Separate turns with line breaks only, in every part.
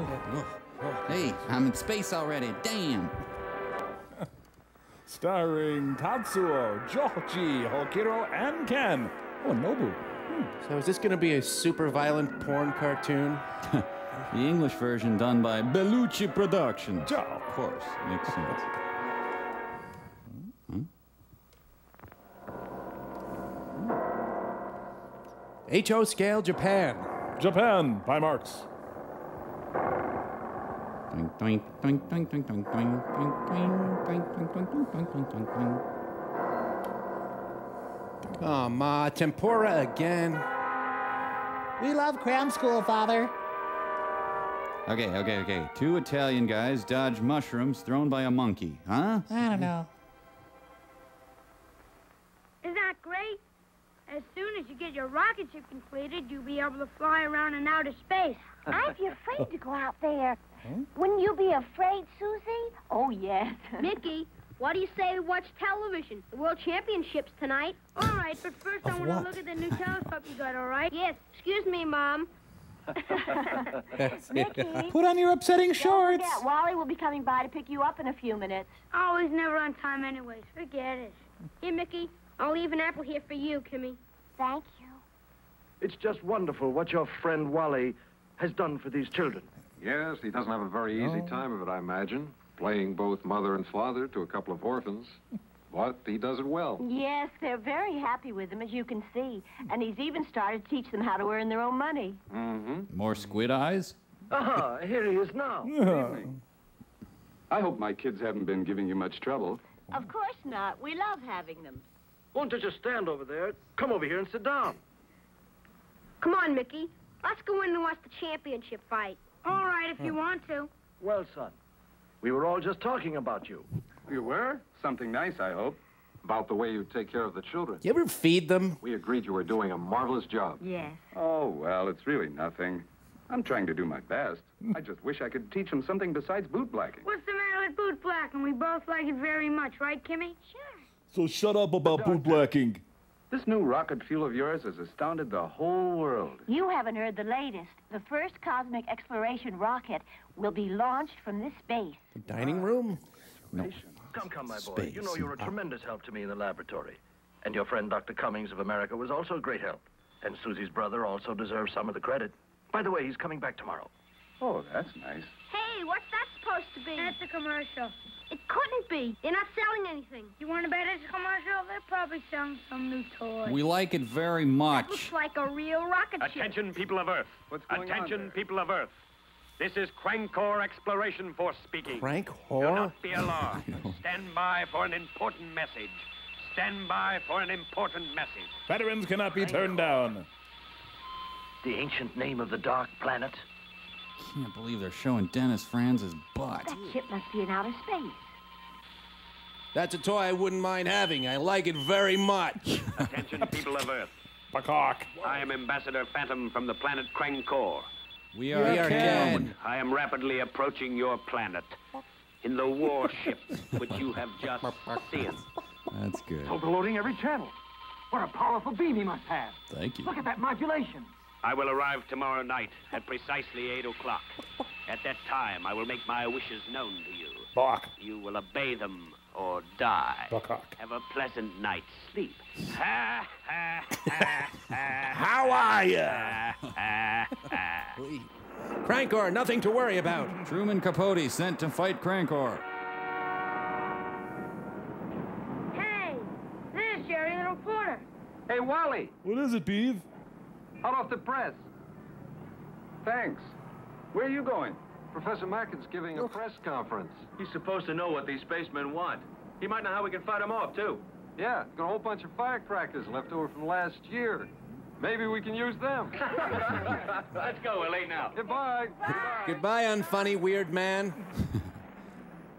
Oh, hey, I'm in space already. Damn.
Starring Tatsuo, Joji, Hokiro, and Ken. Oh, Nobu. Hmm.
So is this going to be a super violent porn cartoon?
The English version done by Bellucci Productions.
Ja.
Of course, makes sense. Hmm?
HO scale Japan.
Japan by Marx.
Oh, ma, tempura again.
We love cram school, Father.
Okay, okay, okay. Two Italian guys dodge mushrooms thrown by a monkey, huh?
I don't know.
Isn't that great? As soon as you get your rocket ship completed, you'll be able to fly around in outer space.
I'd be afraid to go out there. Hmm? Wouldn't you be afraid, Susie? Oh, yes.
Mickey, what do you say we watch television? The World Championships tonight. All right, but first I want to look at the new telescope you got, all right? Yes. Excuse me, Mom.
Mickey,
Put on your upsetting shorts.
forget, Wally will be coming by to pick you up in a few minutes.
Oh, he's never on time anyways. Forget it. Here, Mickey, I'll leave an apple here for you, Kimmy.
Thank you.
It's just wonderful what your friend Wally has done for these children.
Yes, he doesn't have a very easy time of it, I imagine, playing both mother and father to a couple of orphans. But he does it well.
Yes, they're very happy with him, as you can see. And he's even started to teach them how to earn their own money.
Mm-hmm.
More squid eyes?
Ah, here he is now.
I hope my kids haven't been giving you much trouble.
Of course not. We love having them.
Won't you just stand over there? Come over here and sit down.
Come on, Mickey. Let's go in and watch the championship fight. All right, if you hmm. want to.
Well, son, we were all just talking about you.
You were? Something nice, I hope. About the way you take care of the children.
You ever feed them?
We agreed you were doing a marvelous job.
Yes.
Oh, well, it's really nothing. I'm trying to do my best. I just wish I could teach them something besides boot blacking.
What's the matter with boot black? And we both like it very much, right, Kimmy? Sure.
So shut up about boot blacking.
This new rocket fuel of yours has astounded the whole world.
You haven't heard the latest. The first cosmic exploration rocket will be launched from this base.
Dining room? No.
Come, come, my boy. You know you're a tremendous help to me in the laboratory. And your friend Dr. Cummings of America was also a great help. And Susie's brother also deserves some of the credit. By the way, he's coming back tomorrow.
Oh, that's nice.
Hey, what's that supposed to be? That's a commercial. It couldn't be. They're not selling anything. You want to bet it's a commercial? They're probably selling some new toy.
We like it very much.
Looks
much.
like a real rocket ship.
Attention, people of Earth.
What's going on
Attention,
there?
people of Earth. This is Krankor Exploration Force speaking.
Crank
Do not be alarmed. Stand by for an important message. Stand by for an important message.
Veterans cannot be turned down.
The ancient name of the dark planet.
Can't believe they're showing Dennis Franz's butt.
That ship must be in outer space.
That's a toy I wouldn't mind having. I like it very much.
Attention, people of Earth.
Peacock.
I am Ambassador Phantom from the planet Krankor.
We are,
We are
Ken.
Ken.
I am rapidly approaching your planet in the warship which you have just seen.
That's good.
Overloading every channel. What a powerful beam he must have.
Thank you.
Look at that modulation.
I will arrive tomorrow night at precisely 8 o'clock. At that time, I will make my wishes known to you.
Bach.
You will obey them or die.
Peacock.
Have a pleasant night's sleep. Ha, ha, ha, ha,
How are ya?
ha, ha, ha.
Krankor, nothing to worry about.
Truman Capote sent to fight Krankor.
Hey, this is Jerry the reporter.
Hey, Wally,
What is it, Beeve?
Hot off the press. Thanks. Where are you going? Professor Mackin's giving a press conference.
He's supposed to know what these spacemen want. He might know how we can fight them off, too.
Yeah, got a whole bunch of firecrackers left over from last year. Maybe we can use them.
Let's go. We're late now.
Goodbye.
Goodbye, unfunny weird man.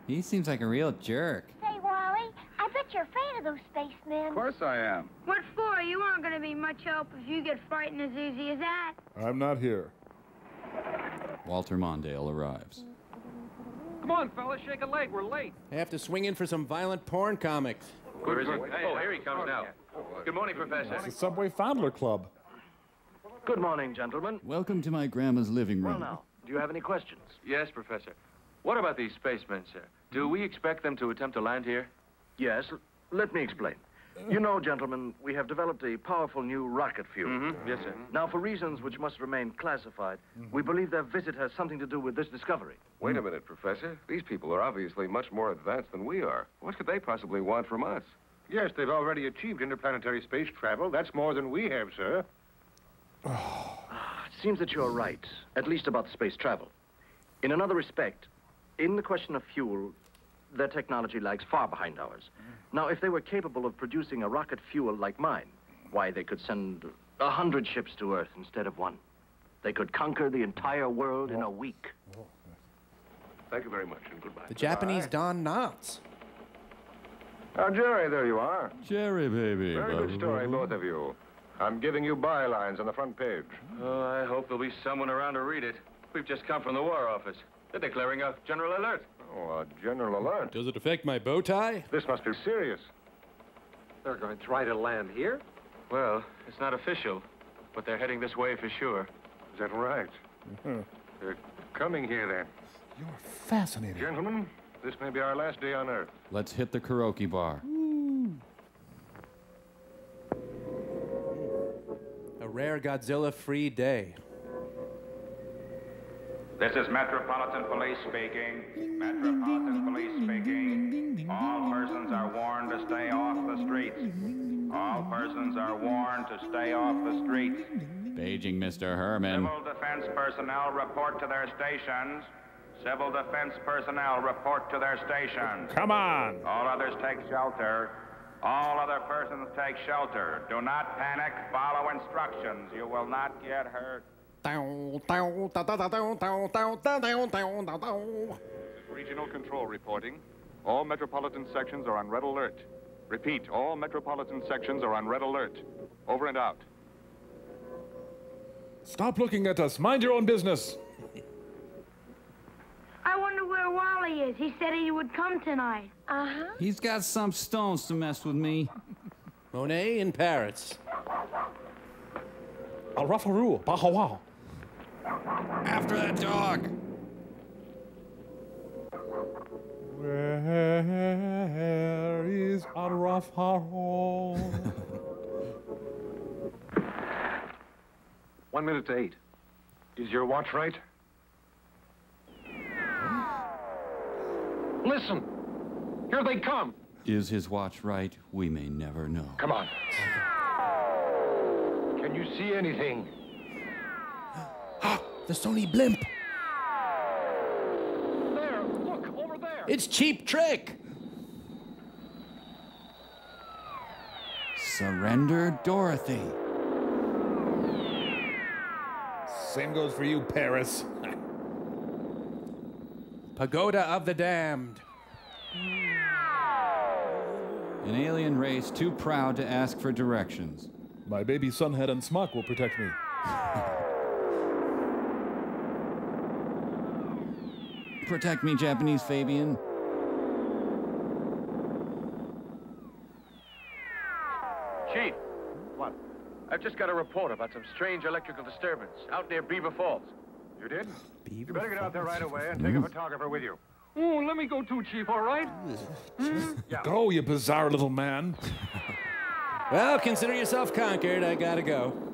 He seems like a real jerk.
Say, Wally, I bet you're afraid of those spacemen.
Of course I am.
What for? You aren't going to be much help if you get frightened as easy as that.
I'm not here.
Walter Mondale arrives.
Come on, fellas, shake a leg. We're late.
I have to swing in for some violent porn comics.
Where is he? Oh, here he comes now. Good morning, Professor.
It's the Subway Fondler Club.
Good morning, gentlemen.
Welcome to my grandma's living
Well,
room.
now, Do you have any questions?
Yes, Professor. What about these spacemen, sir? Do we expect them to attempt to land here?
Yes, let me explain. You know, gentlemen, we have developed a powerful new rocket fuel.
Mm-hmm. Yes, sir.
Now, for reasons which must remain classified, we believe their visit has something to do with this discovery.
Wait a minute, Professor. These people are obviously much more advanced than we are. What could they possibly want from us?
Yes, they've already achieved interplanetary space travel. That's more than we have, sir.
It seems that you're right, at least about space travel. In another respect, in the question of fuel, their technology lags far behind ours. Now, if they were capable of producing a rocket fuel like mine, why, they could send a hundred ships to Earth instead of one. They could conquer the entire world in a week.
Thank you very much, and goodbye.
The Japanese Don Knotts.
Now, Jerry, there you are.
Jerry, baby.
Very good story, both of you. I'm giving you bylines on the front page.
Oh, I hope there'll be someone around to read it. We've just come from the War Office. They're declaring a general alert.
Oh, a general alert.
Does it affect my bow tie?
This must be serious. They're going to try to land here?
Well, it's not official, but they're heading this way for sure.
Is that right? Mm-hmm. They're coming here, then.
You're fascinating.
Gentlemen, this may be our last day on Earth.
Let's hit the karaoke bar.
A rare Godzilla-free day.
This is Metropolitan Police speaking. Metropolitan Police speaking. All persons are warned to stay off the streets. All persons are warned to stay off the streets.
Paging Mr. Herman.
Civil defense personnel report to their stations. Civil defense personnel report to their stations.
Come on.
All others take shelter. All other persons take shelter. Do not panic. Follow instructions. You will not get hurt.
Regional Control reporting. All metropolitan sections are on red alert. Repeat, all metropolitan sections are on red alert. Over and out.
Stop looking at us. Mind your own business.
I wonder where Wally is. He said he would come tonight. Uh-huh.
He's got some stones to mess with me.
Monet in Paris.
Al Rafaru, Bahawal.
After that dog.
Where is Al Rafaru?
One minute to eight. Is your watch right? Listen! Here they come!
Is his watch right? We may never know.
Come on. Can you see anything?
The Sony blimp.
There! Look! Over there!
It's Cheap Trick.
Surrender Dorothy.
Same goes for you, Paris.
Pagoda of the Damned.
An alien race too proud to ask for directions.
My baby sunhead and smock will protect me.
Protect me, Japanese Fabian.
Chief. What? I've just got a report about some strange electrical disturbance out near Beaver Falls.
You did?
Beaver
You better get out there right away and take a photographer with you.
Oh, let me go too, Chief, all right? Hmm?
Go, oh, you bizarre little man.
Well, consider yourself conquered. I gotta go.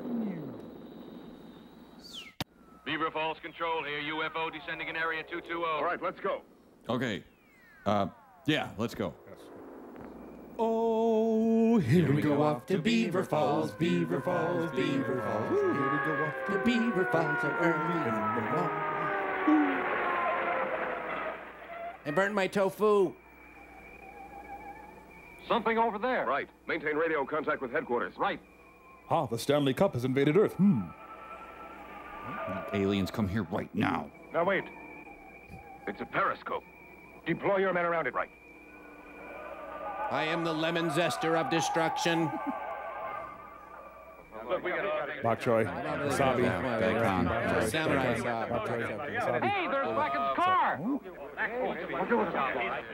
Beaver Falls Control here, UFO descending in Area 220.
All right, let's go.
Okay. Uh, yeah, let's go.
Oh, here, we go off
to Beaver Falls, Beaver Falls, Beaver Falls. Here we go off to Beaver Falls so early in the morning. I burned my tofu.
Something over there. Right. Maintain radio contact with headquarters.
Right.
Ah, the Stanley Cup has invaded Earth. Hmm.
Aliens come here right now.
Now, wait. It's a periscope. Deploy your men around it right.
I am the lemon zester of destruction.
Look, we got
Bok choy, wasabi,
Bacon.
Samurai sauce.
bok choy, wasabi.
Hey, there's Mackin's car!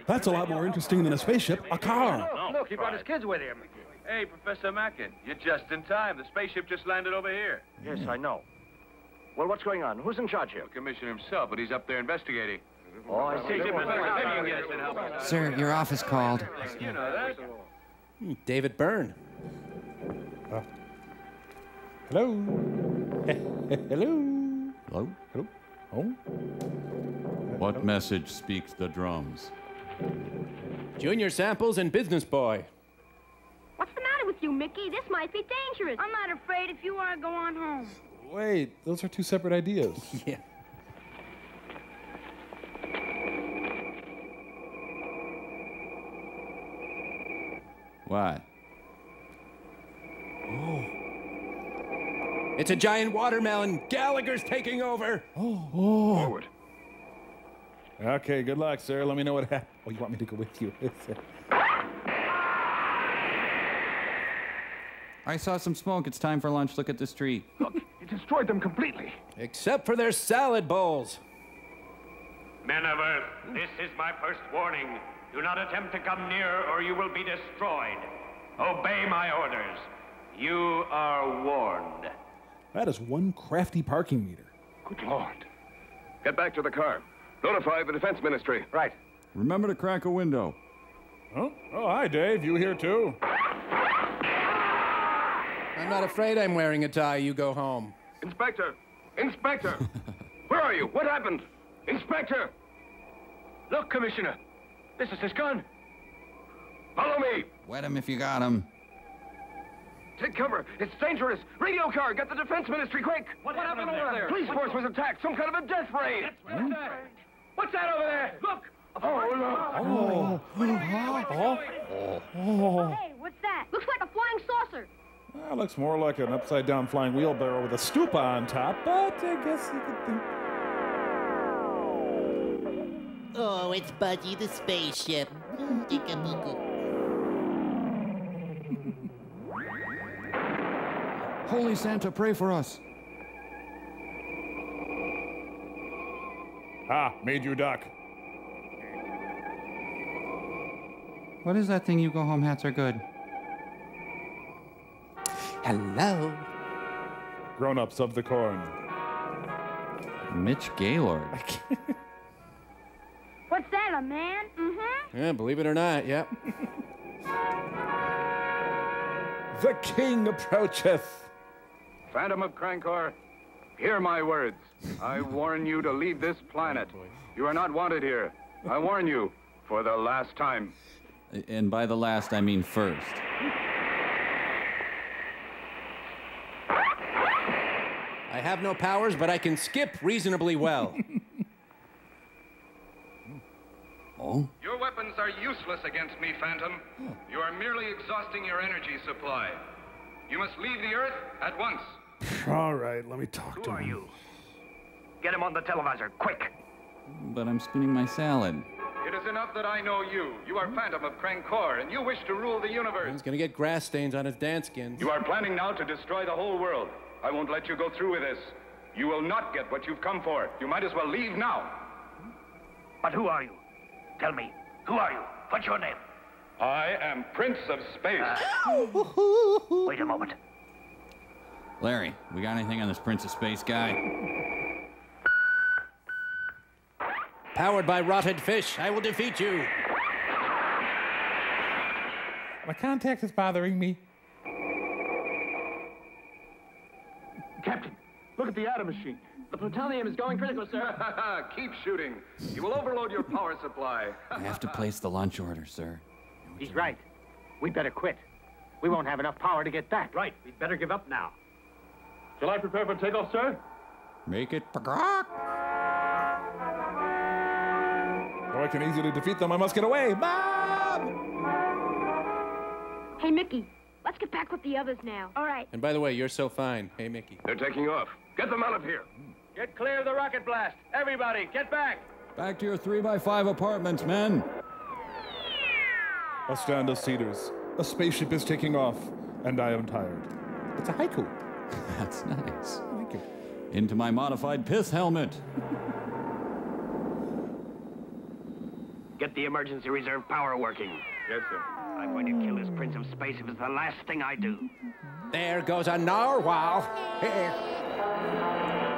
That's a lot more interesting than a spaceship. A car.
Look, he brought his kids with him. Hey, Professor Mackin, you're just in time. The spaceship just landed over here.
Yes, I know. Well, what's going on? Who's in charge here?
The commissioner himself, but he's up there investigating.
Oh, I see.
Maybe you can get us in help.
Sir, your office called.
You know that.
Hmm, David Byrne.
Hello. Hello.
Hello?
Hello. Oh.
What message speaks the drums?
Junior Samples and Business Boy.
What's the matter with you, Mickey? This might be dangerous. I'm not afraid if you want to go on home.
Wait, those are two separate ideas.
yeah.
What?
Oh. It's a giant watermelon. Gallagher's taking over.
Oh. oh.
Forward.
Okay, good luck, sir. Let me know what happened. Oh, you want me to go with you?
I saw some smoke. It's time for lunch. Look at this tree.
Look, it destroyed them completely.
Except for their salad bowls.
Men of Earth, this is my first warning. Do not attempt to come near or you will be destroyed. Obey my orders. You are warned.
That is one crafty parking meter.
Good Lord. Get back to the car. Notify the Defense Ministry.
Right.
Remember to crack a window.
Oh, oh hi, Dave. You here too?
I'm not afraid I'm wearing a tie. You go home.
Inspector! Inspector! Where are you? What happened? Inspector!
Look, Commissioner. This is his gun.
Follow me!
Wet him if you got him.
Take cover. It's dangerous. Radio car, get the Defense Ministry quick.
What, happened over there?
Police force was attacked. Some kind of a death raid.
What's that? What's that over there? Look.
Oh, no.
Oh. oh. Oh. Oh.
Hey, what's that? Looks like a flying saucer.
That looks more like an upside down flying wheelbarrow with a stupa on top, but I guess you could think.
Oh, it's Budgie the spaceship.
Holy Santa, pray for us.
Ah, made you duck.
What is that thing you go home hats are good?
Hello.
Grown ups of the corn.
Mitch Gaylord.
What's that, a man? Mm-hmm.
Yeah, believe it or not, yep.
The king approacheth.
Phantom of Krankor, hear my words. I warn you to leave this planet. You are not wanted here. I warn you for the last time.
And by the last, I mean first.
I have no powers, but I can skip reasonably well.
oh?
Your weapons are useless against me, Phantom. You are merely exhausting your energy supply. You must leave the Earth at once.
All right, let me talk
Who
to
are you? Get him on the televisor, quick.
But I'm spinning my salad.
It is enough that I know you. You are Phantom of Krankor, and you wish to rule the universe.
He's gonna get grass stains on his dance skins.
You are planning now to destroy the whole world. I won't let you go through with this. You will not get what you've come for. You might as well leave now.
But who are you? Tell me, who are you? What's your name?
I am Prince of Space.
Uh, wait a moment.
Larry, we got anything on this Prince of Space guy?
Powered by rotted fish, I will defeat you.
My contact is bothering me.
Captain, look at the atom machine. The plutonium is going critical, sir.
Keep shooting. You will overload your power supply.
I have to place the lunch order, sir.
He's right. We'd better quit. We won't have enough power to get back.
Right, we'd better give up now.
Shall I prepare for takeoff, sir?
Make it pagok.
Though I can easily defeat them, I must get away. Bob!
Hey, Mickey, let's get back with the others now. All right.
And by the way, you're so fine. Hey, Mickey.
They're taking off. Get them out of here.
Get clear of the rocket blast. Everybody, get back.
Back to your three by five apartments, men.
Ostanda Cedars. A spaceship is taking off, and I am tired. It's a haiku.
That's nice.
Thank you.
Into my modified pith helmet.
Get the emergency reserve power working.
Yes, sir.
I'm going to kill this Prince of Space if it's the last thing I do.
There goes a narwhal. Here.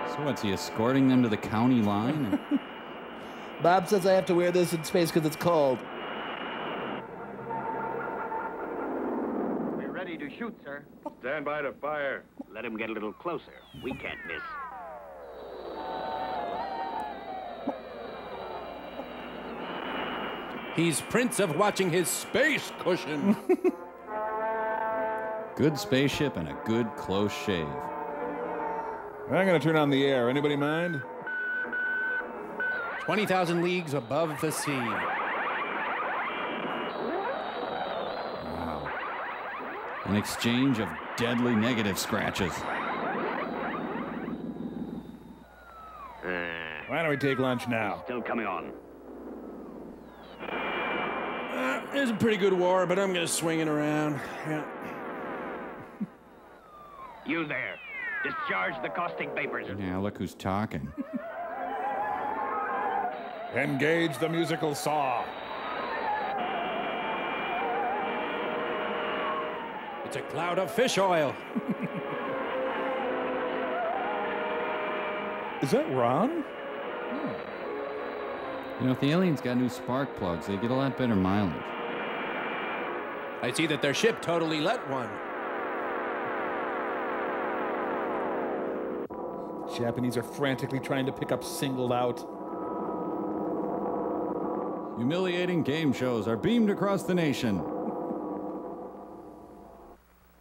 So what's he escorting them to the county line?
Bob says I have to wear this in space because it's cold.
We're ready to shoot, sir.
Stand by to fire.
Let him get a little closer. We can't miss.
He's Prince of watching his space cushion.
good spaceship and a good close shave.
I'm gonna turn on the air. Anybody mind?
20,000 leagues above the sea.
Wow. An exchange of deadly negative scratches.
Why don't we take lunch now?
Still coming on.
Uh, it was a pretty good war, but I'm gonna swing it around. Yeah.
You there. Discharge the caustic vapors.
Yeah, look who's talking.
Engage the musical saw.
It's a cloud of fish oil.
Is that Ron? Hmm.
You know, if the aliens got new spark plugs, they get a lot better mileage.
I see that their ship totally let one.
Japanese are frantically trying to pick up singled out.
Humiliating game shows are beamed across the nation.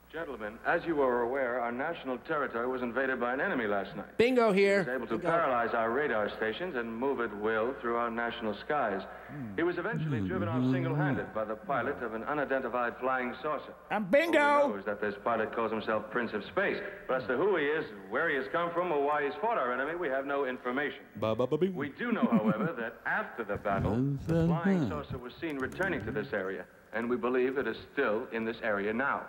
Gentlemen, as you are aware, our national territory was invaded by an enemy last night.
Bingo here.
He was able to
Bingo.
paralyze our radar stations and move at will through our national skies. Hmm. He was eventually hmm. driven off single-handed by the pilot of an unidentified flying saucer.
And
All we
bingo!
know is that this pilot calls himself Prince of Space. But as to who he is, where he has come from, or why he's fought our enemy, we have no information.
Ba-ba-ba-bing.
We do know, however, that after the battle, the flying saucer was seen returning to this area, and we believe it is still in this area now.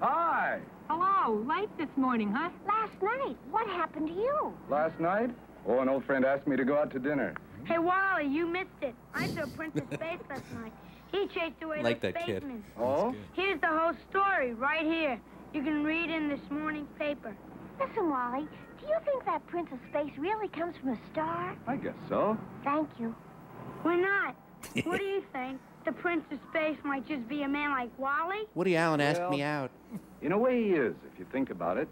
Hi.
Hello, late this morning, huh?
Last night, what happened to you?
Last night? Oh, an old friend asked me to go out to dinner.
Hey, Wally, you missed it. I saw Prince of Space last night. He chased away
Like
the
that kid.
spaceman.
Oh?
Here's the whole story right here. You can read in this morning's paper.
Listen, Wally, do you think that Prince of Space really comes from a star?
I guess so.
Thank you.
Why not? what do you think? The Prince of Space might just be a man like Wally?
Woody Allen asked
Well-
me out.
In a way, he is, if you think about it.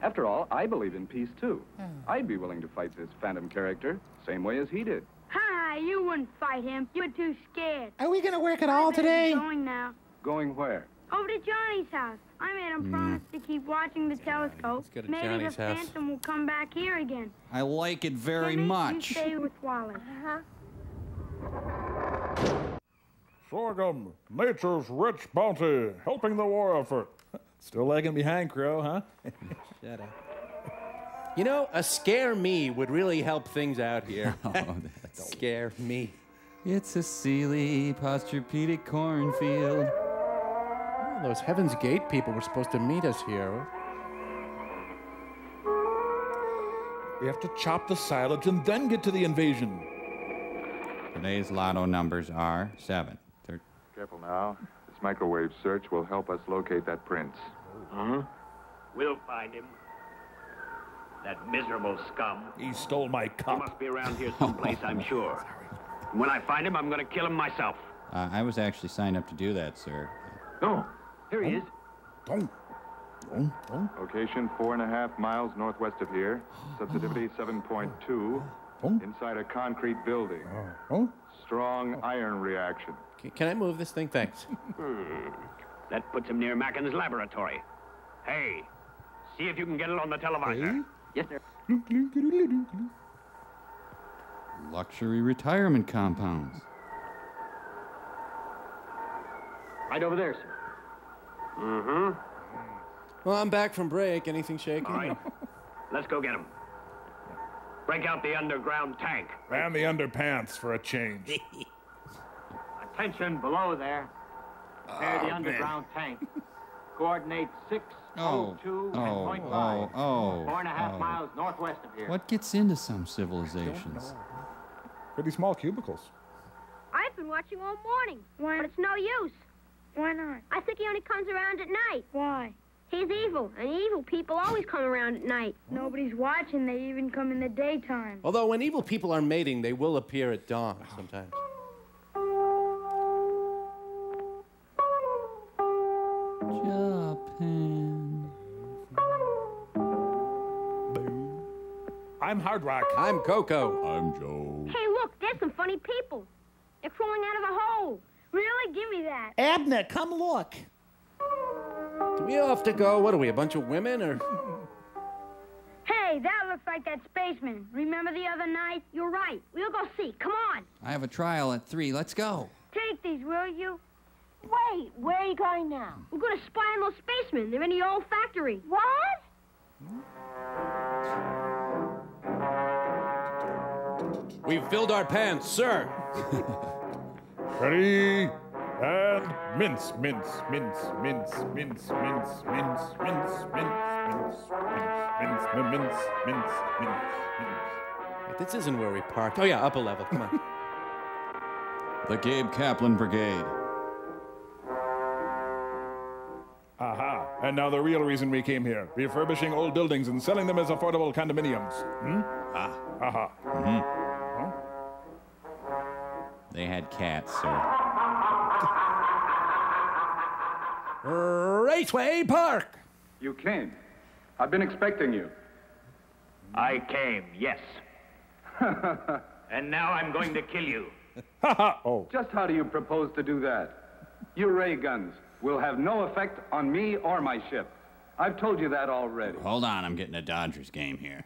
After all, I believe in peace, too. I'd be willing to fight this phantom character, same way as he did.
Ha! You wouldn't fight him. You're too scared.
Are we gonna work at all
better be
today?
Going now.
Going where?
Over to Johnny's house. I made him promise to keep watching the telescope.
go to
Maybe
Johnny's
the
house.
Phantom will come back here again.
I like it very
Jimmy,
much.
You stay with Wally.
Uh-huh.
Sorghum, nature's rich bounty, helping the war effort. Still lagging behind, Crow, huh?
Shut up. You know, a scare me would really help things out here. Oh, scare me.
It's a Sealy Posturepedic cornfield.
Oh, those Heaven's Gate people were supposed to meet us here.
We have to chop the silage and then get to the invasion.
Today's lotto numbers are seven. Thir-
Careful now. This microwave search will help us locate that prince.
Huh? We'll find him. That miserable scum.
He stole my
He
cup.
must be around here someplace, I'm sure. And when I find him, I'm going to kill him myself.
Uh, I was actually signed up to do that, sir.
Oh, here he is.
Don't.
Location four and a half miles northwest of here. Sensitivity 7.2. Inside a concrete building.
Oh?
Strong iron reaction.
Can, can I move this thing? Thanks.
Hmm. That puts him near Mackin's laboratory. Hey, see if you can get it on the televisor.
Yes, sir.
Luxury retirement compounds.
Right over there, sir.
Mm-hmm.
Well, I'm back from break. Anything shaking?
All right. Let's go get him. Break out the underground tank.
And the underpants for a change.
Attention below there. Prepare
Oh,
the underground tank. Coordinate 602
Oh,
and
oh,
point
oh,
five.
oh,
Four and a half
oh.
miles northwest of here.
What gets into some civilizations?
Pretty small cubicles.
I've been watching all morning. Why? But it's no use. Why not? I think he only comes around at night. Why? He's evil, and evil people always come around at night. Nobody's watching. They even come in the daytime.
Although when evil people are mating, they will appear at dawn sometimes.
I'm Hard Rock.
I'm Coco.
I'm Joe.
Hey, look, there's some funny people. They're crawling out of the hole. Really? Give me that.
Abner, come look.
Do we have to go? What are we, a bunch of women or?
Hey, that looks like that spaceman. Remember the other night? You're right. We'll go see. Come on.
I have a trial at three. Let's go.
Take these, will you?
Wait, where are you going now?
We're going to spy on those spacemen. They're in the old factory.
What? Hmm?
We've filled our pants, sir.
Ready? And mince, mince, mince, mince, mince, mince, mince, mince, mince, mince, mince, mince, mince, mince, mince, mince.
This isn't where we parked. Oh yeah, up a level. Come on.
The Gabe Kaplan Brigade.
Aha. And now the real reason we came here. Refurbishing old buildings and selling them as affordable condominiums. Hmm? Ah. Aha.
Mm-hmm. They had cats, sir.
Raceway Park.
You came. I've been expecting you.
I came, yes. and now I'm going to kill you.
oh.
Just how do you propose to do that? Your ray guns will have no effect on me or my ship. I've told you that already.
Hold on, I'm getting a Dodgers game here.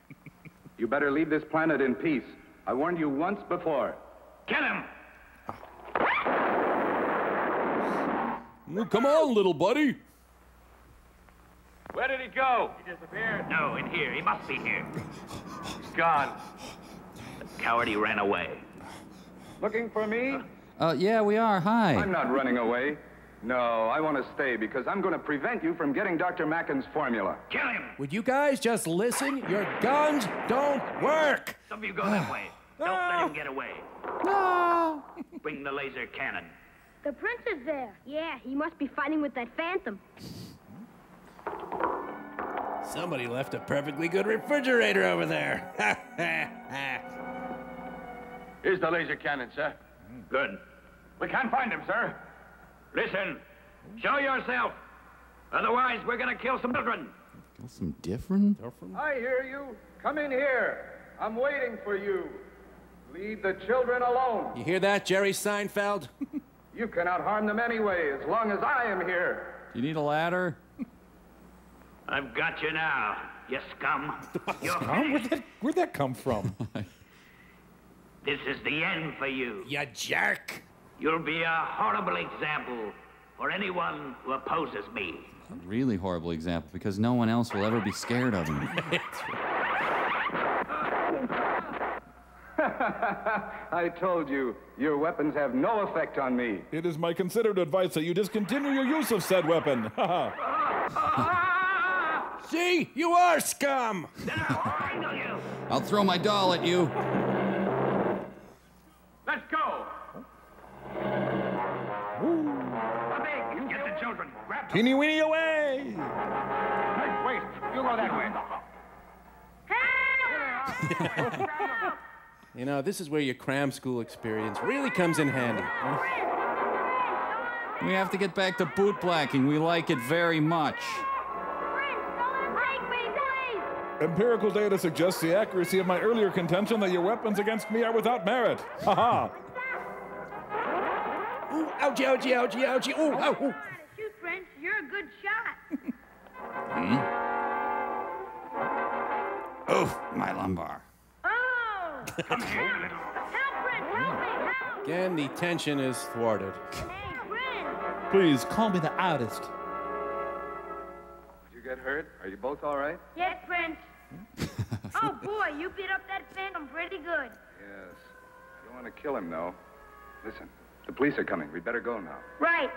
You better leave this planet in peace. I warned you once before.
Kill him!
Well, come on, little buddy.
Where did he go? He disappeared. No, in here. He must be here. He's gone. The coward, he ran away.
Looking for me?
Uh, yeah, we are. Hi.
I'm not running away. No, I want to stay because I'm going to prevent you from getting Dr. Mackin's formula.
Kill him!
Would you guys just listen? Your guns don't work.
Some of you go that way. Don't let him get away.
No.
Bring the laser cannon.
The prince is there. Yeah, he must be fighting with that phantom.
Somebody left a perfectly good refrigerator over there.
Here's the laser cannon, sir. Good. We can't find him, sir. Listen. Show yourself. Otherwise, we're gonna kill some children.
Kill Some different?
I hear you. Come in here. I'm waiting for you. Leave the children alone.
you hear that, Jerry Seinfeld?
You cannot harm them anyway as long as I am here.
Do You need a ladder?
I've got you now, you scum. You're
Huh? Where'd that, where'd that come from?
This is the end for you.
You jerk.
You'll be a horrible example for anyone who opposes me.
A really horrible example because no one else will ever be scared of him.
I told you, your weapons have no effect on me.
It is my considered advice that you discontinue your use of said weapon.
See, you are scum.
I'll throw my doll at you.
Let's go. Big, get the children. Grab them.
Teeny weeny away!
Hey, wait. You go that way.
You know, this is where your cram school experience really comes in handy.
We have to get back to bootblacking. We like it very much.
Empirical data suggests the accuracy of my earlier contention that your weapons against me are without merit. Ha ha!
Ooh, ouchie, ouchie, ouchie, ouchie. Ooh, ow, ooh.
Shoot, Prince. You're a good shot. hmm?
Oof, my lumbar.
Come here, little.
Help, Prince! Help me! Help!
Again, the tension is thwarted.
Hey, Prince!
Please call me the artist.
Did you get hurt? Are you both all right?
Yes, Prince. oh, boy, you beat up that phantom pretty good.
Yes. You don't want to kill him, though. Listen, the police are coming. We'd better go now.
Right.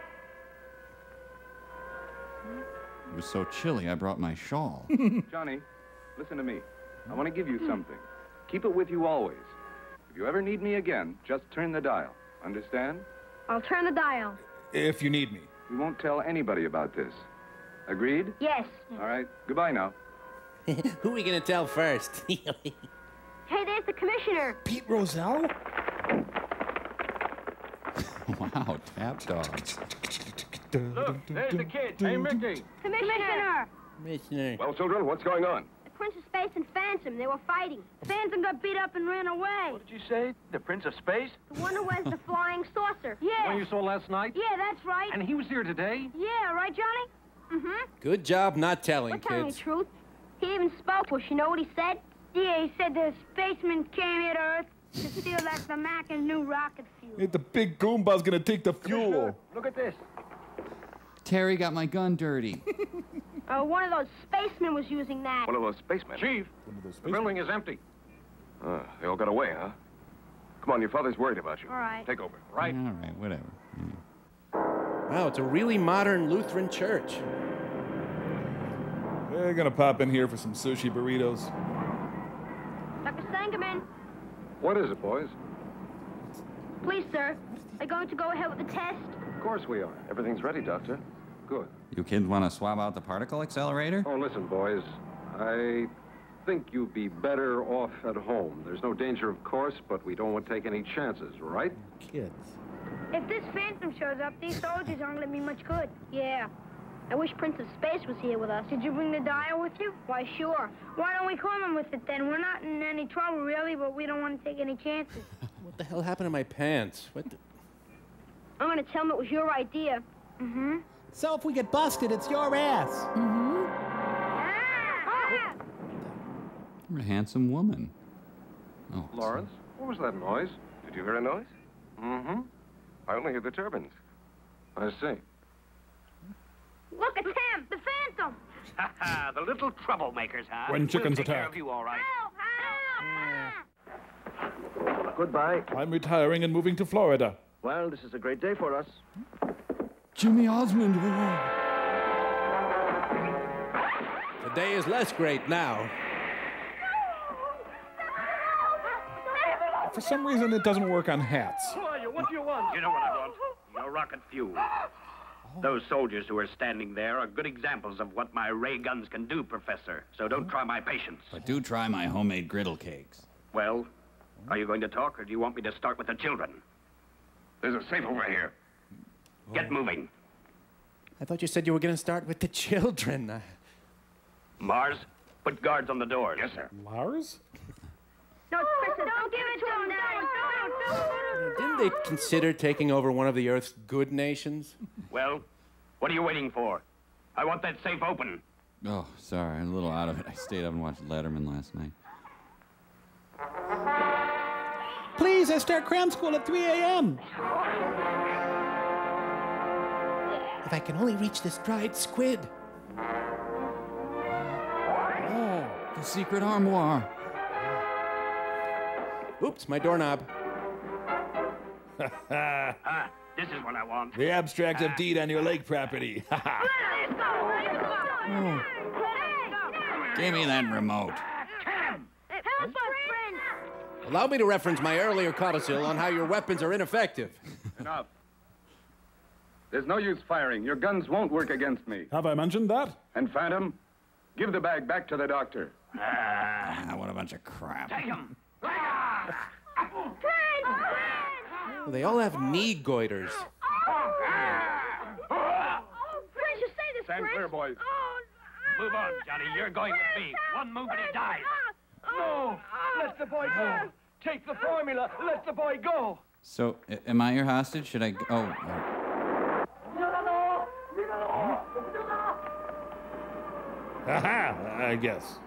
It was so chilly, I brought my shawl.
Johnny, listen to me. I want to give you hmm. something. Keep it with you always. If you ever need me again, just turn the dial. Understand?
I'll turn the dial.
If you need me.
We won't tell anybody about this. Agreed?
Yes.
All right. Goodbye now.
Who are we gonna tell first?
Hey, there's the commissioner.
Pete Rozelle?
wow, tap dog.
Look, there's the kid. Hey, Mickey.
Commissioner.
Commissioner.
Well, children, what's going on?
The Prince of Space and Phantom, they were fighting. Phantom got beat up and ran away.
What did you say? The Prince of Space?
The one who has the flying saucer. Yeah.
The
Yeah.
one you saw last night?
Yeah, that's right.
And he was here today?
Yeah, right, Johnny? Mm-hmm.
Good job not telling,
We're telling the truth. He even spoke. Well, you know what he said? Yeah, he said the spacemen came here to Earth to steal like the Mackin new rocket fuel.
Hey, the big Goomba's gonna take the fuel.
Look at this.
Terry got my gun dirty.
Uh, one of those spacemen was using that.
One of those spacemen.
Chief,
the building is empty. Uh, they all got away, huh? Come on, your father's worried about you.
All right.
Take over.
Right. All right, whatever.
Wow, it's a really modern Lutheran church.
They're gonna pop in here for some sushi burritos.
Dr. Sangerman,
What is it, boys?
please, sir. Are you going to go ahead with the test?
Of course we are. Everything's ready, Doctor. Good.
You kids want to swab out the particle accelerator?
Oh, listen, boys. I think you'd be better off at home. There's no danger, of course, but we don't want to take any chances, right?
Kids.
If this Phantom shows up, these soldiers aren't gonna be much good. Yeah. I wish Prince of Space was here with us. Did you bring the dial with you? Why, sure. Why don't we call him with it then? We're not in any trouble, really, but we don't want to take any chances.
What the hell happened to my pants? What the...
I'm gonna tell him it was your idea. Mm-hmm.
So if we get busted, it's your ass.
Ah!
You're a handsome woman. Oh,
Lawrence, what was that noise? Did you hear a noise? Mm-hmm. I only hear the turbines. I see.
Look, at him, the Phantom.
Ha ha, the little troublemakers, huh?
When chickens
we'll take care
attack.
of you, all right.
Goodbye.
I'm retiring and moving to Florida.
Well, this is a great day for us.
Jimmy Osmond.
The day is less great now.
For some reason, it doesn't work on hats.
Who are you? What do you want?
You know what I want? Your rocket fuel. Those soldiers who are standing there are good examples of what my ray guns can do, Professor. So don't try my patience.
But do try my homemade griddle cakes.
Well, are you going to talk, or do you want me to start with the children?
There's a safe over here.
Get moving.
I thought you said you were going to start with the children.
Mars, put guards on the doors.
Yes, sir.
Mars?
No, Prince, don't give it to him, Daddy. Don't, don't.
Didn't they consider taking over one of the Earth's good nations?
Well, what are you waiting for? I want that safe open.
Oh, sorry, I'm a little out of it. I stayed up and watched Letterman last night.
Please, I start cram school at 3 a.m. If I can only reach this dried squid.
Oh, the secret armoire.
Oops, my doorknob.
Ah, this is what I want.
The abstract of deed on your lake property.
Let's go. Let's go.
Give me that remote.
Help us, Prince.
Allow me to reference my earlier codicil on how your weapons are ineffective.
Enough. There's no use firing. Your guns won't work against me.
Have I mentioned that?
And Phantom, give the bag back to the doctor.
Ah, what a bunch of crap.
Take him.
Well, they all have knee goiters.
Prince, you say this,
Stand clear, boys.
Move on, Johnny. You're going with me. One move and he dies.
No! Let the boy go! Take the formula! Let the boy go!
So, am I your hostage? Should I go? Oh,
Aha, I guess.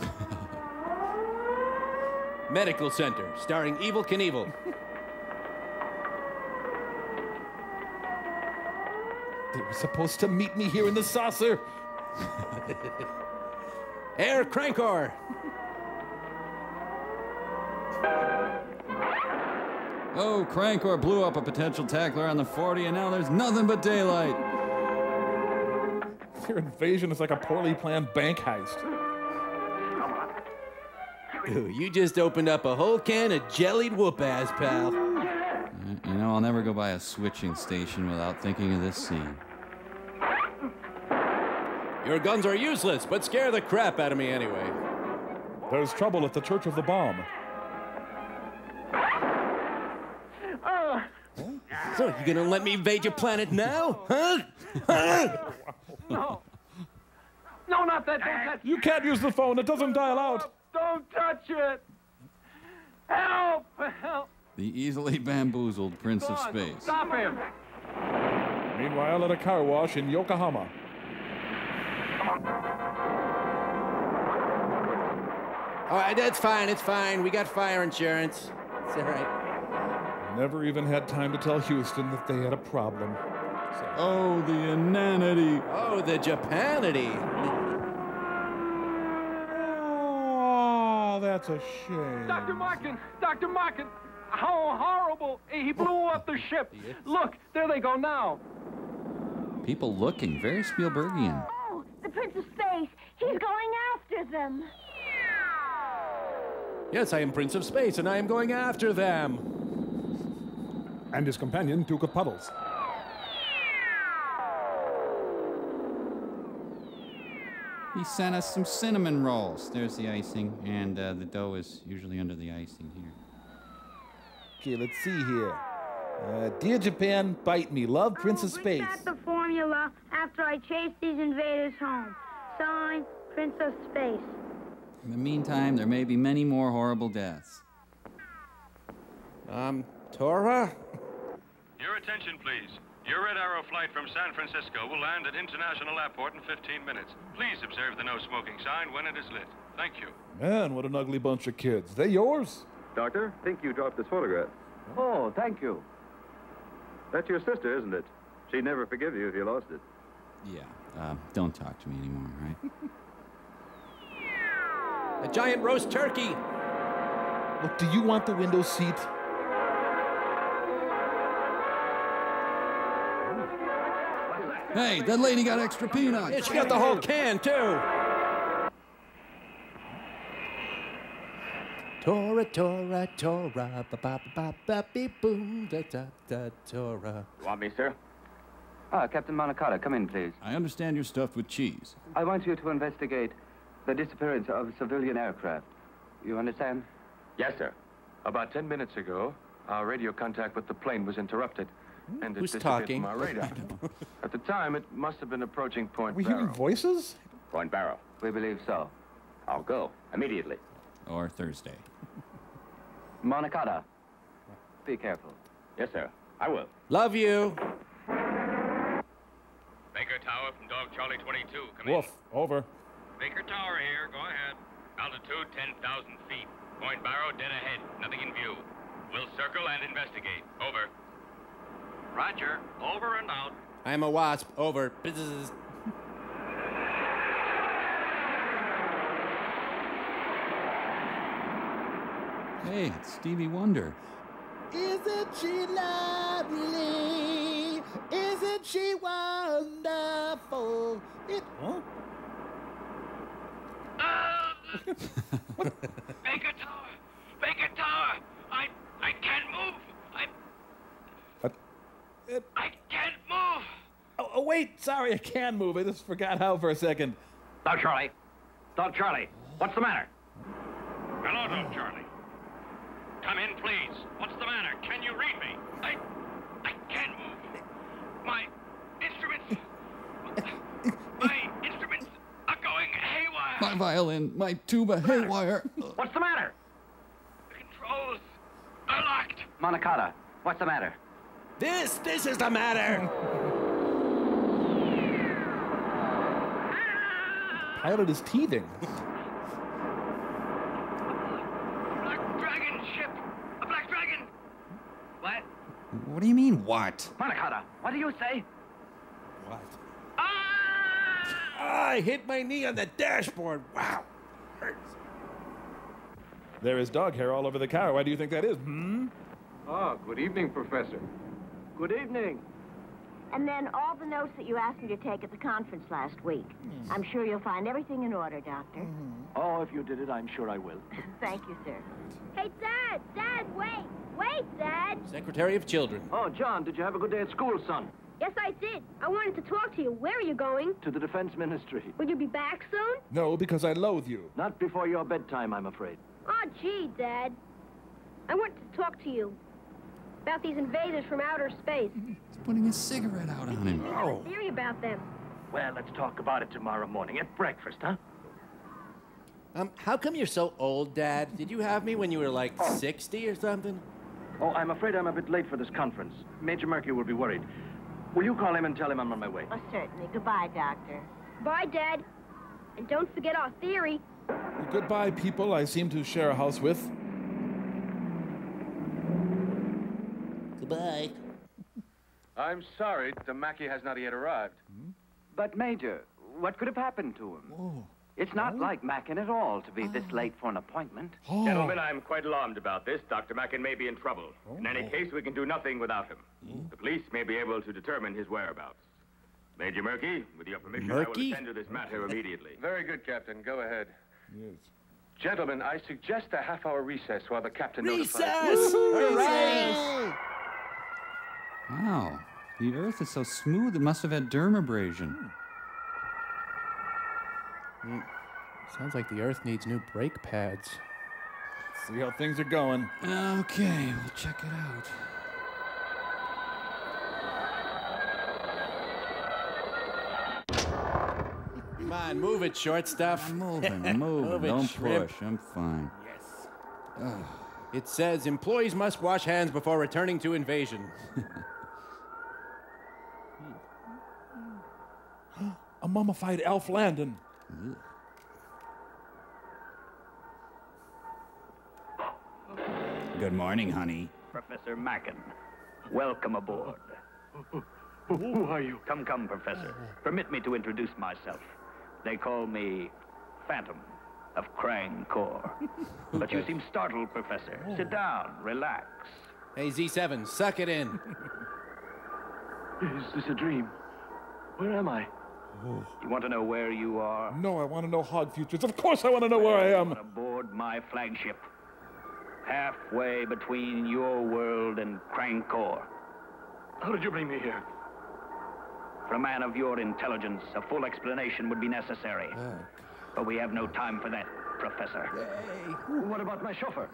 Medical Center, starring Evel Knievel.
They were supposed to meet me here in the saucer.
Air Krankor.
oh, Krankor blew up a potential tackler on the 40, and now there's nothing but daylight.
Your invasion is like a poorly planned bank heist.
Ooh, you just opened up a whole can of jellied whoop ass, pal.
You know, I'll never go by a switching station without thinking of this scene.
Your guns are useless, but scare the crap out of me anyway.
There's trouble at the Church of the Bomb.
Uh,
So, you gonna let me invade your planet now? Huh? Huh?
no. No, not that. Don't touch
You can't use the phone. It doesn't dial out.
Don't touch it. Help! Help!
The easily bamboozled Prince of Space.
Stop him!
Meanwhile, at a car wash in Yokohama.
All right, that's fine. It's fine. We got fire insurance. It's all right.
Never even had time to tell Houston that they had a problem.
Oh, the inanity.
Oh, the Japanity.
Oh, that's a shame.
Dr. Markin! Dr. Markin! How horrible! He oh. blew up the ship. Look, there they go now.
People looking very Spielbergian.
Oh, the Prince of Space. He's going after them.
Yes, I am Prince of Space, and I am going after them.
And his companion, Duke of Puddles.
He sent us some cinnamon rolls. There's the icing, and uh, the dough is usually under the icing here.
Okay, let's see here. Uh, Dear Japan, bite me. Love Prince of
Bring
Space.
back the formula after I chase these invaders home. Signed, Prince of Space.
In the meantime, there may be many more horrible deaths.
Um, Tora?
Your attention, please. Your Red Arrow flight from San Francisco will land at International Airport in 15 minutes. Please observe the no smoking sign when it is lit. Thank you.
Man, what an ugly bunch of kids. They yours?
Doctor, think you dropped this photograph.
Oh, thank you.
That's your sister, isn't it? She'd never forgive you if you lost it.
Yeah, uh, don't talk to me anymore, right?
A giant roast turkey.
Look, do you want the window seat?
Hey, that lady got extra peanuts.
Yeah, she got the whole can, too. Tora, Tora, Tora, ba ba ba ba beep boom, da da da, Tora.
You want me, sir?
Ah, Captain Monacotta, come in, please.
I understand you're stuffed with cheese.
I want you to investigate the disappearance of a civilian aircraft. You understand?
Yes, sir. About 10 minutes ago, our radio contact with the plane was interrupted. Hmm? And it
Who's talking?
from our radar. At the time, it must have been approaching Point
Are we
Barrow.
hearing voices?
Point Barrow.
We believe so.
I'll go immediately.
Or Thursday.
Monacotta, be careful.
Yes, sir. I will.
Love you.
Baker Tower from Dog Charlie 22. Come
Woof. Over.
Baker Tower here. Go ahead. Altitude 10,000 feet. Point Barrow dead ahead. Nothing in view. We'll circle and investigate. Over. Roger. Over and out.
I'm a wasp. Over.
Hey, it's Stevie Wonder.
Isn't she lovely? Isn't she wonderful? It, huh?
Uh, uh, Baker Tower. Baker Tower. I I can't move. I I can't move.
Oh, oh, wait, sorry, I can move. I just forgot how for a second.
Dog Charlie. Dog Charlie. What's the matter?
Hello, Dog Charlie. Come in, please. What's the matter? Can you read me? I I can't move. My instruments. My instruments are going haywire.
My violin, my tuba haywire.
What's the matter?
The controls are locked.
Monacotta, what's the matter?
This, this is the matter.
Pilot is teething.
Black Dragon ship. A Black Dragon. What?
What do you mean, what?
Monacotta, what do you say?
What? Ah! I hit my knee on the dashboard. Wow. Hurts.
There is dog hair all over the car. Why do you think that is? Hmm?
Ah, good evening, Professor.
Good evening.
And then all the notes that you asked me to take at the conference last week. I'm sure you'll find everything in order, Doctor. Mm-hmm.
Oh, if you did it, I'm sure I will.
Thank you, sir.
Hey, Dad! Dad, wait! Wait, Dad!
Secretary of Children.
Oh, John, did you have a good day at school, son?
Yes, I did. I wanted to talk to you. Where are you going?
To the Defense Ministry.
Will you be back soon?
No, because I loathe you.
Not before your bedtime, I'm afraid.
Oh, gee, Dad. I wanted to talk to you about these invaders from outer space.
He's putting a cigarette out on him.
I have a theory about them.
Well, let's talk about it tomorrow morning at breakfast, huh?
Um, how come you're so old, Dad? Did you have me when you were like 60 or something?
Oh, I'm afraid I'm a bit late for this conference. Major Murky will be worried. Will you call him and tell him I'm on my way?
Oh, certainly. Goodbye, Doctor.
Bye, Dad. And don't forget our theory.
Goodbye, people I seem to share a house with.
Goodbye.
I'm sorry, Damaki has not yet arrived. Hmm?
But, Major, what could have happened to him? Oh. It's not oh. like Mackin at all to be this ah. late for an appointment. Oh.
Gentlemen, I'm quite alarmed about this. Dr. Mackin may be in trouble. In any case, we can do nothing without him. Hmm? The police may be able to determine his whereabouts. Major Murky, with your permission, I
Murky?
will attend to this matter immediately.
Very good, Captain. Go ahead. Yes. Gentlemen, I suggest a half hour recess while the captain notifies.
Hooray!
Wow. The earth is so smooth, it must have had dermabrasion.
Mm. Sounds like the Earth needs new brake pads.
See how things are going.
Okay, we'll check it out.
Come on, move it, short stuff.
I'm moving, I'm moving.
Move it,
Don't
shrimp.
push. I'm fine. Yes.
It says employees must wash hands before returning to invasion.
A mummified Alf Landon.
Good morning, honey.
Professor Mackin, welcome aboard.
Who are you?
Come, come, Professor. Permit me to introduce myself. They call me Phantom of Krankor. but you seem startled, Professor. Oh. Sit down, relax.
Hey, Z7, suck it in.
Is this a dream? Where am I?
You want to know where you are?
No, I want to know Hog Futures. Of course I want to know where I am.
Aboard my flagship. Halfway between your world and Krankor.
How did you bring me here?
For a man of your intelligence, a full explanation would be necessary. But we have no time for that, Professor.
What about my chauffeur?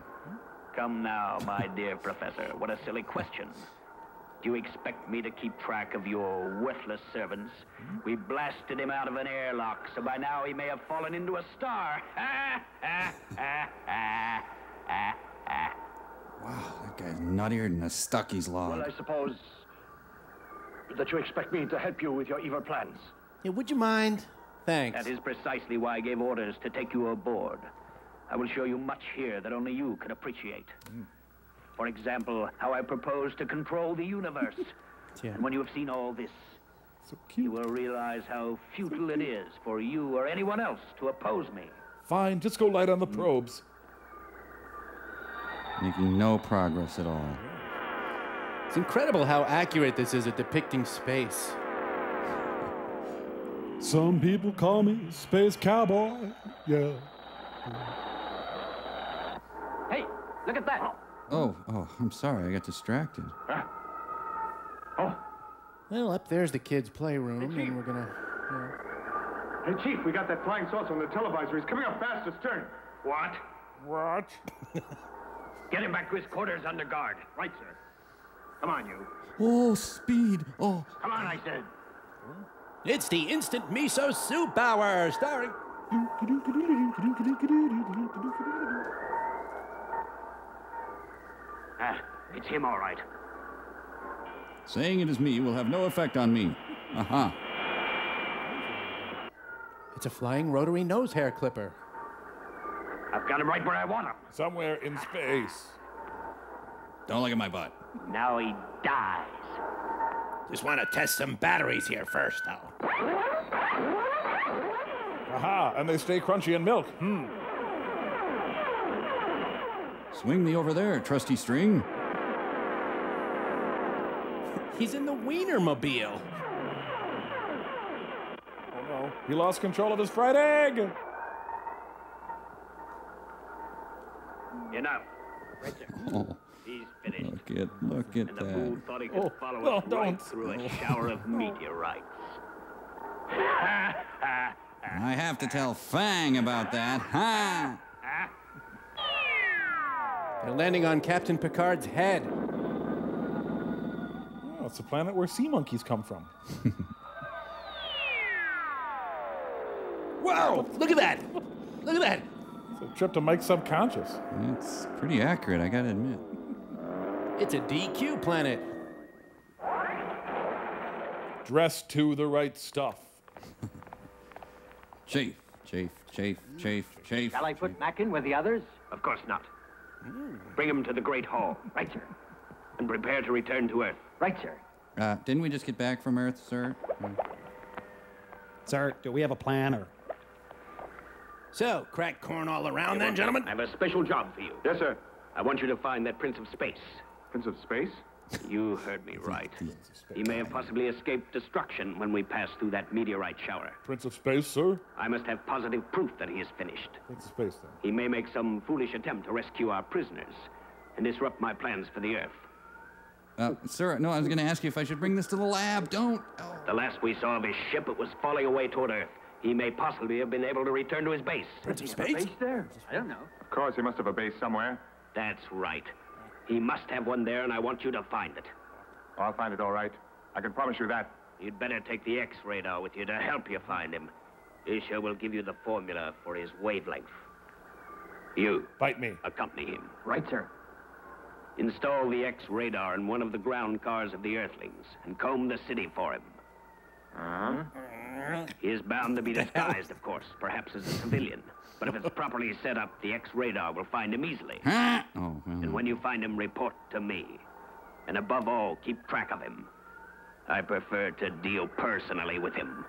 Come now, my dear Professor. What a silly question. Do you expect me to keep track of your worthless servants? We blasted him out of an airlock, so by now he may have fallen into a star.
Wow, that guy's nuttier than a Stuckey's log.
Well, I suppose that you expect me to help you with your evil plans.
Yeah, would you mind? Thanks.
That is precisely why I gave orders to take you aboard. I will show you much here that only you can appreciate. Hmm. For example, how I propose to control the universe.
Yeah.
And when you have seen all this, you will realize how futile it is for you or anyone else to oppose me.
Fine, just go light on the probes.
Making no progress at all.
It's incredible how accurate this is at depicting space.
Some people call me Space Cowboy. Yeah.
Hey, look at that.
Oh, oh, I'm sorry. I got distracted. Oh.
Well, up there's the kids' playroom, and we're gonna.
Hey, Chief, we got that flying saucer on the televisor. He's coming up fast astern.
What?
What?
Get him back to his quarters under guard.
Right, sir. Come on, you.
Oh, speed. Oh.
Come on, I said.
It's the instant miso soup hour, starring.
Ah, it's him, all right.
Saying it is me will have no effect on me. Aha.
It's a flying rotary nose hair clipper.
I've got him right where I want him.
Somewhere in space.
Don't look at my butt.
Now he dies.
Just want to test some batteries here first, though.
Aha, and they stay crunchy in milk. Hmm.
Swing me over there, trusty string.
He's in the Wienermobile.
Oh no, he lost control of his fried egg.
You know, right there.
Oh.
He's finished.
Look at look at
And the fool
that.
thought he could
Oh,
follow
no,
us
don't.
through a
Oh.
shower of meteorites.
I have to tell Fang about that. Ha!
They're landing on Captain Picard's head.
Oh, it's the planet where sea monkeys come from.
Wow! Look at that! Look at that!
It's a trip to Mike's subconscious.
It's pretty accurate, I gotta admit.
It's a DQ planet.
Dress to the right stuff.
Chafe, chafe, chafe, chafe, chafe.
Shall I put Mackin with the others? Of course not. Bring him to the Great Hall. Right, sir. And prepare to return to Earth. Right, sir.
Uh, didn't we just get back from Earth, sir?
Sir, do we have a plan or?
So, crack corn all around then, gentlemen?
I have a special job for you.
Yes, sir.
I want you to find that Prince of Space.
Prince of Space?
You heard me right. He may have possibly escaped destruction when we pass through that meteorite shower.
Prince of Space, sir?
I must have positive proof that he is finished.
Prince of Space, then.
He may make some foolish attempt to rescue our prisoners and disrupt my plans for the Earth.
Uh, sir, no, I was gonna ask you if I should bring this to the lab. Don't.
The last we saw of his ship, it was falling away toward Earth. He may possibly have been able to return to his base.
Prince of Space?
Base there? I don't know.
Of course, he must have a base somewhere.
That's right. He must have one there, and I want you to find it.
I'll find it all right. I can promise you that.
You'd better take the X radar with you to help you find him. Isha will give you the formula for his wavelength. You.
Bite me.
Accompany him. Right, sir. Install the X radar in one of the ground cars of the Earthlings and comb the city for him.
Uh-huh.
He is bound to be disguised, of course, perhaps as a civilian. But if it's properly set up, the X radar will find him easily.
Huh? Oh, well.
And when you find him, report to me. And above all, keep track of him. I prefer to deal personally with him.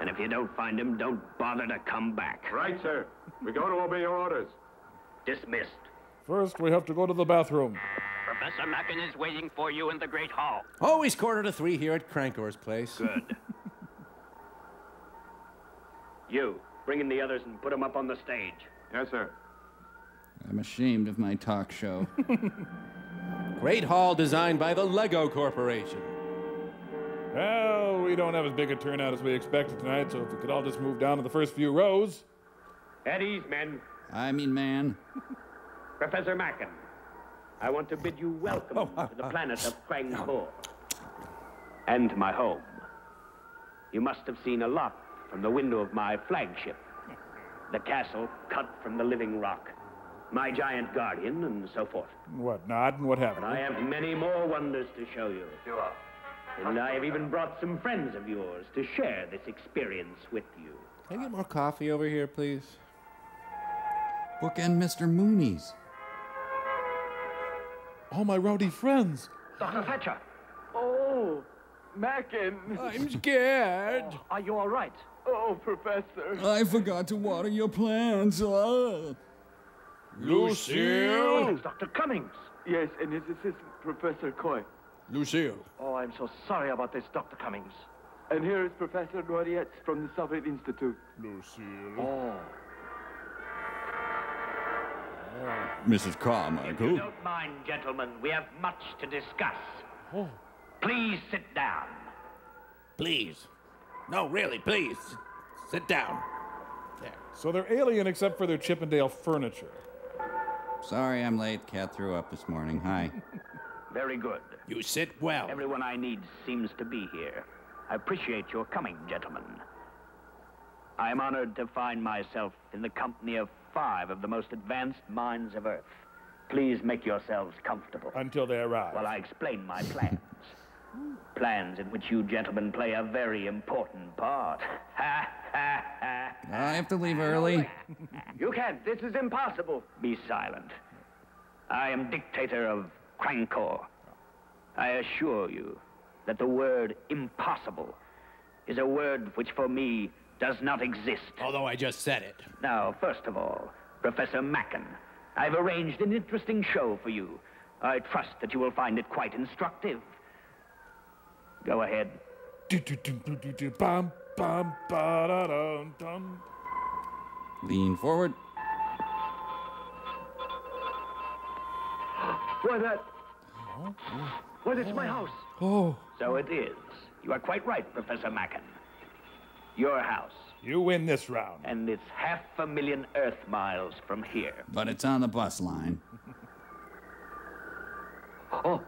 And if you don't find him, don't bother to come back.
Right, sir. We go to obey your orders.
Dismissed.
First, we have to go to the bathroom.
Professor Mackin is waiting for you in the Great Hall.
Oh, Always quarter to three here at Krankor's place.
Good. you, bring in the others and put them up on the stage.
Yes, sir.
I'm ashamed of my talk show.
Great hall designed by the Lego Corporation.
Well, we don't have as big a turnout as we expected tonight, so if we could all just move down to the first few rows.
At ease, men.
I mean, man.
Professor Mackin, I want to bid you welcome oh, to the planet of Krankor. And my home. You must have seen a lot from the window of my flagship. The castle cut from the living rock. My giant guardian, and so forth.
What, nod and what have
But I have many more wonders to show you. You are. And I have even brought some friends of yours to share this experience with you.
Can I get more coffee over here, please?
Bookend Mr. Mooney's.
All my rowdy friends.
Dr. Fletcher!
Oh, Mackin.
I'm scared.
Oh, are you all right? Oh, Professor.
I forgot to water your plants. Ah.
Lucille?
Dr. Cummings. Yes, and his assistant, Professor Coy.
Lucille.
Oh, I'm so sorry about this, Dr. Cummings. And here is Professor Norietz from the Soviet Institute.
Lucille.
Oh.
Mrs.
If you
Carmichael.
don't mind, gentlemen, we have much to discuss. Please sit down.
Please. No, really, please. Sit down.
So they're alien except for their Chippendale furniture.
Sorry I'm late. Cat threw up this morning. Hi.
Very good.
You sit well.
Everyone I need seems to be here. I appreciate your coming, gentlemen. I am honored to find myself in the company of five of the most advanced minds of Earth. Please make yourselves comfortable
Until they arrive.
while I explain my plans. plans in which you gentlemen play a very important part. Ha ha ha.
I have to leave early.
You can't. This is impossible. Be silent. I am dictator of Krankor. I assure you that the word impossible is a word which for me does not exist.
Although I just said it.
Now, first of all, Professor Mackin, I've arranged an interesting show for you. I trust that you will find it quite instructive. Go ahead.
Bum, bum, ba-da-dum, dum.
Lean forward.
Why, that. Oh. oh.
Well, it's my house.
Oh.
So it is. You are quite right, Professor Mackin. Your house.
You win this round.
And it's half a million Earth miles from here.
But it's on the bus line.
Oh,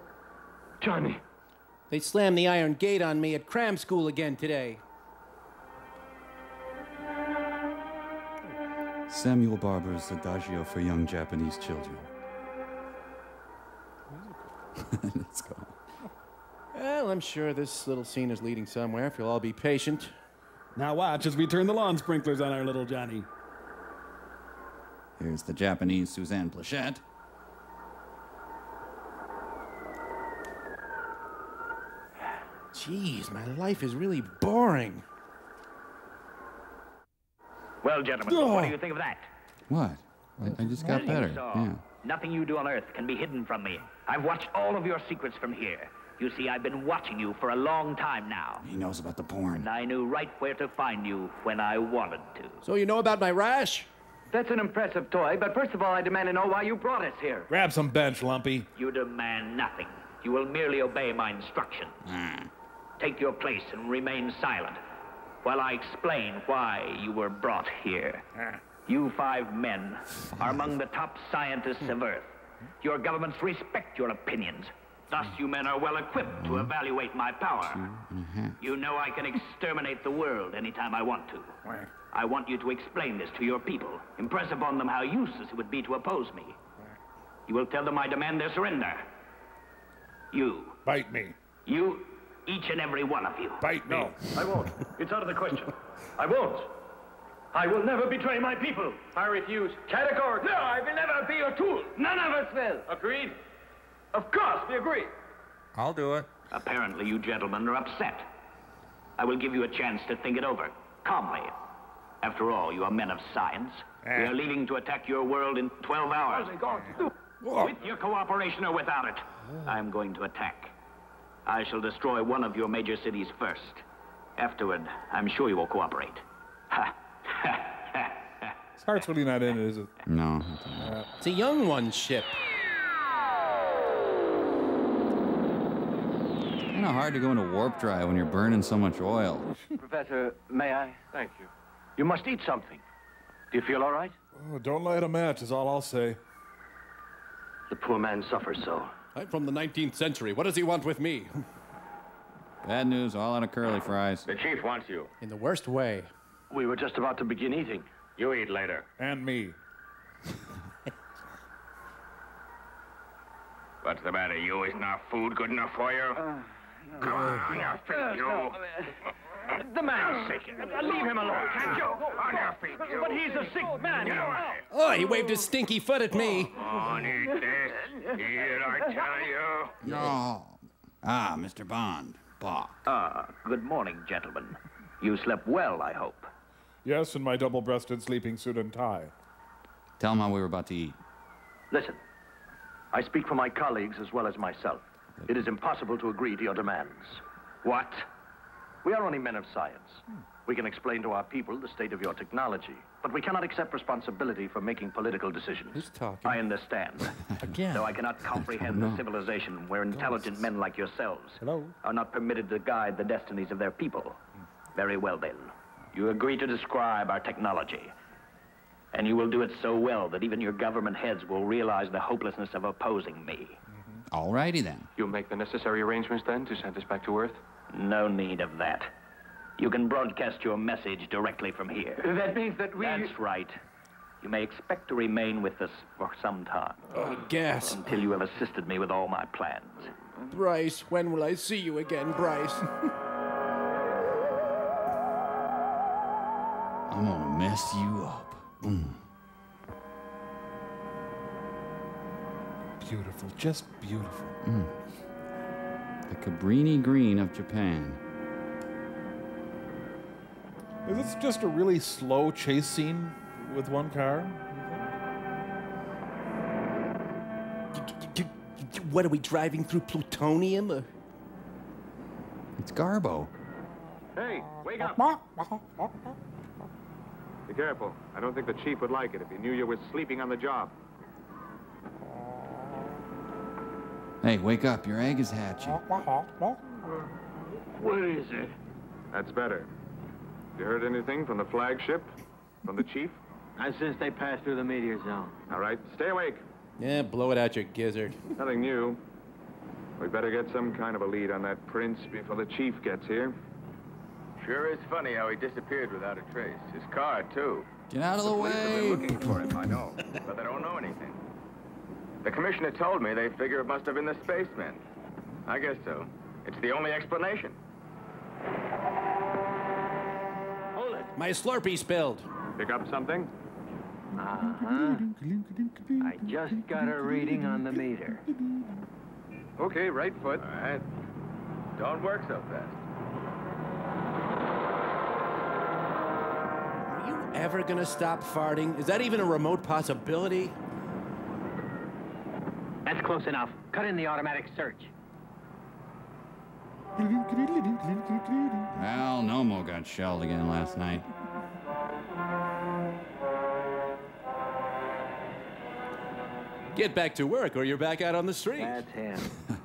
Johnny.
They slammed the iron gate on me at cram school again today.
Samuel Barber's Adagio for Young Japanese Children. Let's go.
Well, I'm sure this little scene is leading somewhere if you'll all be patient.
Now watch as we turn the lawn sprinklers on our little Johnny.
Here's the Japanese Suzanne Pleshette.
Jeez, my life is really boring.
Well, gentlemen, what do you think of that?
What? I, I just got
Well, you
better.
saw.
Yeah.
Nothing you do on Earth can be hidden from me. I've watched all of your secrets from here. You see, I've been watching you for a long time now.
He knows about the porn.
And I knew right where to find you when I wanted to.
So you know about my rash?
That's an impressive toy, but first of all, I demand to know why you brought us here.
Grab some bench, Lumpy.
You demand nothing. You will merely obey my instructions. Ah. Take your place and remain silent while I explain why you were brought here. Ah. You five men are among the top scientists of Earth. Your governments respect your opinions. Thus, you men are well equipped to evaluate my power. Mm-hmm. You know I can exterminate the world anytime I want to. I want you to explain this to your people. Impress upon them how useless it would be to oppose me. You will tell them I demand their surrender. You.
Bite me.
You, each and every one of you.
Bite me.
No, I won't. It's out of the question. I won't. I will never betray my people.
I refuse.
Categorically.
No, I will never be your tool. None of us will. Agreed? Of course, we agree.
I'll do it.
Apparently, you gentlemen are upset. I will give you a chance to think it over, calmly. After all, you are men of science. We are eh. leaving to attack your world in 12 hours. With your cooperation or without it, oh. I'm going to attack. I shall destroy one of your major cities first. Afterward, I'm sure you will cooperate. Ha!
His heart's really not in it, is it?
No.
It's a young one's ship.
Kind of hard to go into warp drive when you're burning so much oil.
Professor, may I?
Thank you. You must eat something. Do you feel all right?
Oh, don't light a match, is all I'll say.
The poor man suffers so.
I'm from the 19th century. What does he want with me?
Bad news, all out of curly fries.
The chief wants you.
In the worst way.
We were just about to begin eating.
You eat later.
And me.
What's the matter? You isn't our food good enough for you? Uh, Come on, on your feet, you.
The man's sick. Leave him alone, can't you?
On your feet, you.
But he's a sick man.
Get away.
Oh, he waved his stinky foot at me.
On, eat this. Eat I tell you.
No. Ah, Mr. Bond. Bach.
Ah, good morning, gentlemen. You slept well, I hope.
Yes, in my double-breasted sleeping suit and tie.
Tell him how we were about to eat.
Listen, I speak for my colleagues as well as myself. It is impossible to agree to your demands.
What?
We are only men of science. We can explain to our people the state of your technology, but we cannot accept responsibility for making political decisions.
Who's talking?
I understand.
Again.
Though I cannot comprehend
no.
the civilization where intelligent men like yourselves
Hello?
are not permitted to guide the destinies of their people. Very well, then. You agree to describe our technology. And you will do it so well that even your government heads will realize the hopelessness of opposing me.
All righty then.
You'll make the necessary arrangements then to send us back to Earth?
No need of that. You can broadcast your message directly from here.
That means that we.
That's right. You may expect to remain with us for some time.
Oh, gas.
Until you have assisted me with all my plans.
Bryce, when will I see you again, Bryce?
I'm gonna mess you up. Mm.
Beautiful, just beautiful.
Mm. The Cabrini Green of Japan.
Is this just a really slow chase scene with one car?
What are we driving through plutonium? Or...
It's Garbo.
Hey, wake up! Be careful. I don't think the chief would like it if he knew you were sleeping on the job.
Hey, wake up. Your egg is hatching.
What is it? That's better. You heard anything from the flagship? From the chief?
Not since they passed through the meteor zone.
All right, stay awake.
Yeah, blow it out your gizzard.
Nothing new. We better get some kind of a lead on that prince before the chief gets here.
Sure is funny how he disappeared without a trace. His car, too.
Get out of the
police have been
way.
looking for him, I know, but they don't know anything. The commissioner told me they figure it must have been the spacemen. I guess so. It's the only explanation. Hold it.
My Slurpee spilled.
Pick up something?
Uh-huh. I just got a reading on the meter.
Okay, right foot. All right. Don't work so fast.
Are you ever gonna stop farting? Is that even a remote possibility?
That's close enough. Cut in the automatic search.
Well, Nomo got shelled again last night.
Get back to work or you're back out on the street.
That's him.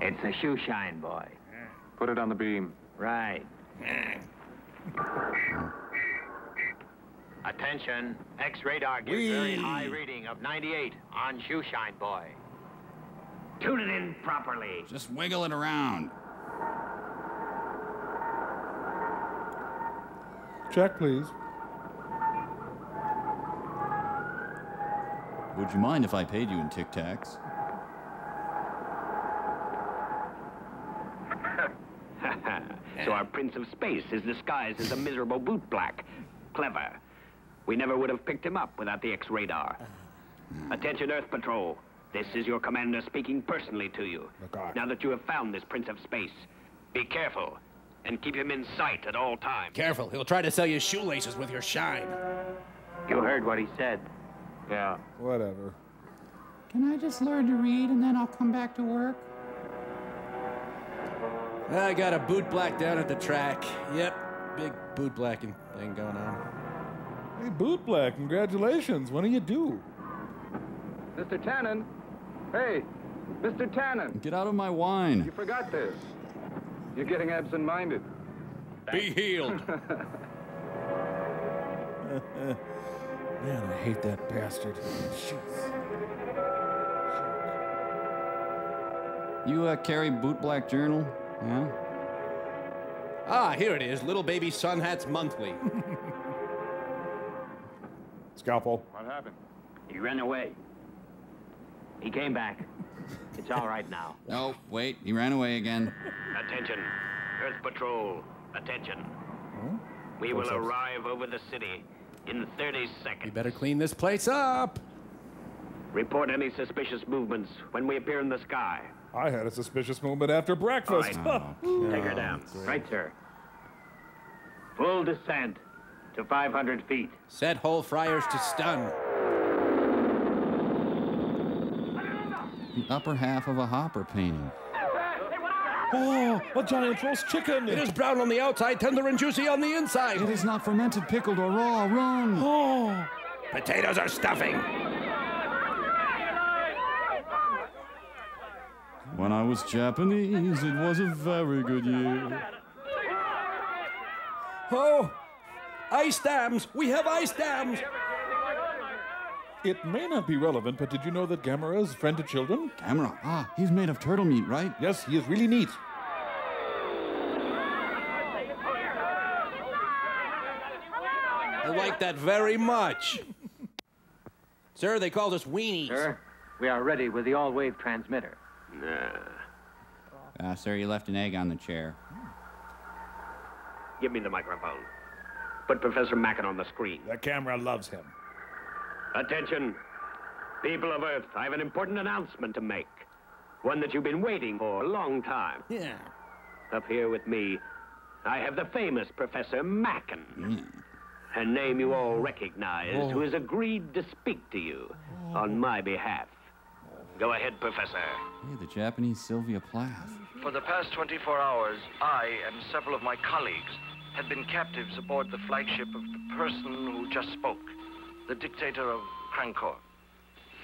it's a shoe shine boy.
Put it on the beam.
Right. Attention. X radar gives very high reading of 98 on shoe shine boy. Tune it in properly.
Just wiggle it around.
Check, please.
Would you mind if I paid you in Tic Tacs?
so our Prince of Space is disguised as a miserable boot black. Clever. We never would have picked him up without the X-radar. Uh-huh. Attention, Earth Patrol. This is your commander speaking personally to you. Now that you have found this Prince of Space, be careful and keep him in sight at all times.
Careful, he'll try to sell you shoelaces with your shine.
You heard what he said.
Yeah.
Whatever.
Can I just learn to read and then I'll come back to work?
I got a boot black down at the track. Yep, big boot blacking thing going on.
Hey, Boot Black, congratulations. What do you do?
Mr. Tannen. Hey, Mr. Tannen.
Get out of my wine.
You forgot this. You're getting absent-minded.
Be healed.
Man, I hate that bastard. Jeez.
You uh, carry Boot Black Journal? Yeah?
Ah, here it is, Little Baby Sun Hats Monthly.
Scalpel.
What happened?
He ran away. He came back. It's all right now.
No, wait, he ran away again.
Attention, Earth Patrol. Attention. We will
Close-ups.
arrive over the city in 30 seconds.
You better clean this place up.
Report any suspicious movements when we appear in the sky.
I had a suspicious moment after breakfast.
All right. Take her down. Oh, right, sir. Full descent to 500 feet.
Set whole fryers to stun.
The upper half of a Hopper painting.
Oh, a giant roast chicken.
It is brown on the outside, tender and juicy on the inside.
It is not fermented, pickled, or raw. Run!
Oh.
Potatoes are stuffing.
When I was Japanese, it was a very good year.
Oh, ice dams. We have ice dams.
It may not be relevant, but did you know that Gamera is a friend to children?
Gamera? Ah, he's made of turtle meat, right?
Yes, he is really neat.
I like that very much. Sir, they called us weenies.
Sir, we are ready with the all-wave transmitter.
Ah, sir, you left an egg on the chair.
Give me the microphone. Put Professor Mackin on the screen.
The camera loves him.
Attention, people of Earth, I have an important announcement to make. One that you've been waiting for a long time.
Yeah.
Up here with me, I have the famous Professor Mackin. Hmm. A name you all recognize,
Oh.
who has agreed to speak to you oh. on my behalf. Go ahead, Professor.
Hey, the Japanese Sylvia Plath.
For the past 24 hours, I and several of my colleagues had been captives aboard the flagship of the person who just spoke, the dictator of Krankor.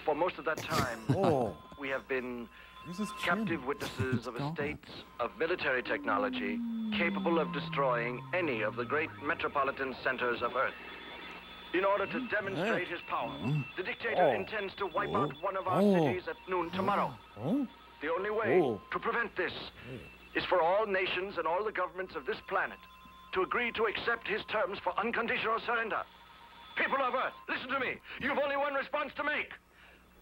For most of that time,
Oh.
we been captive witnesses of a state of military technology capable of destroying any of the great metropolitan centers of Earth. In order to demonstrate his power, the dictator
Oh.
intends to wipe out one of our
Oh.
cities at noon tomorrow.
Oh.
The only way
Oh.
to prevent this is for all nations and all the governments of this planet to agree to accept his terms for unconditional surrender. People of Earth, listen to me. You've only one response to make.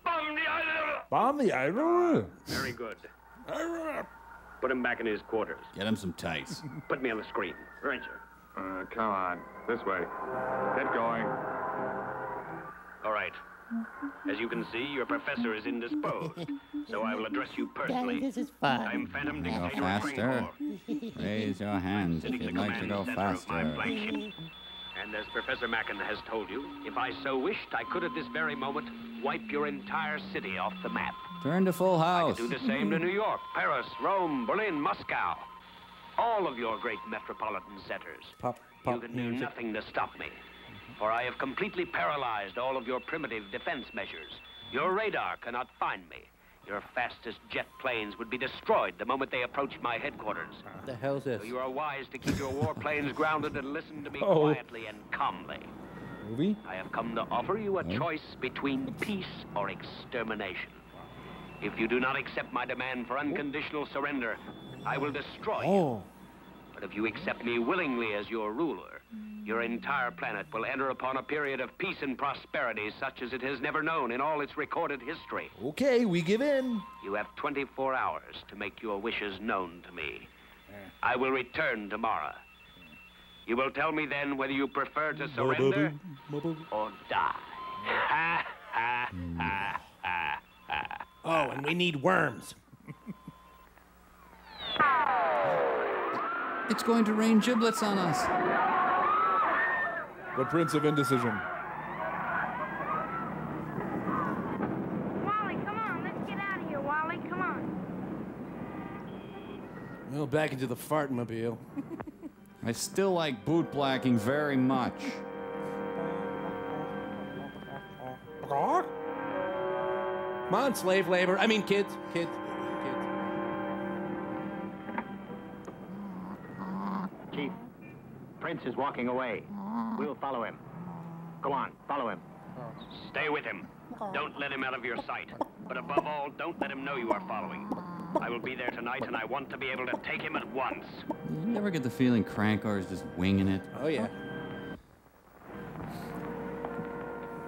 Bomb the island!
Bomb the island.
Very good. Put him back in his quarters.
Get him some tights.
Put me on the screen. Ranger.
Uh, come on. This way. Get going.
All right. As you can see, your professor is indisposed, so I will address you personally.
this is fun.
I'm Phantom
Go
Dictator of Train
faster. Raise your hands if you'd like to go
center of my
faster.
And as Professor Mackin has told you, if I so wished, I could at this very moment wipe your entire city off the map.
Turn to full house.
Do the same to New York, Paris, Rome, Berlin, Moscow. All of your great metropolitan centers.
Pop,
You can do
music.
nothing to stop me, for I have completely paralyzed all of your primitive defense measures. Your radar cannot find me. Your fastest jet planes would be destroyed the moment they approached my headquarters.
The hell's this?
So you are wise to keep your warplanes grounded and listen to me
Oh.
quietly and calmly.
Movie?
I have come to offer you a
Oh.
choice between peace or extermination. If you do not accept my demand for unconditional surrender, I will destroy you.
Oh.
But if you accept me willingly as your ruler, your mm. entire planet will enter upon a period of peace and prosperity such as it has never known in all its recorded history.
Okay, we give in.
You have 24 hours to make your wishes known to me. I will return tomorrow. You will tell me then whether you prefer to surrender or die. Ha, ha, ha, ha, ha.
Oh, and we need worms.
It's going to rain giblets on us.
The Prince of Indecision.
Wally, come on. Let's get out of here, Wally. Come on.
Well, back into the fartmobile.
I still like boot blacking very much.
Come on, slave labor. I mean, kids, kids, kids.
Chief, Prince is walking away. We'll follow him. Go on, follow him. Stay with him. Don't let him out of your sight. But above all, don't let him know you are following. I will be there tonight, and I want to be able to take him at once.
You never get the feeling Krankor is just winging it.
Oh, yeah.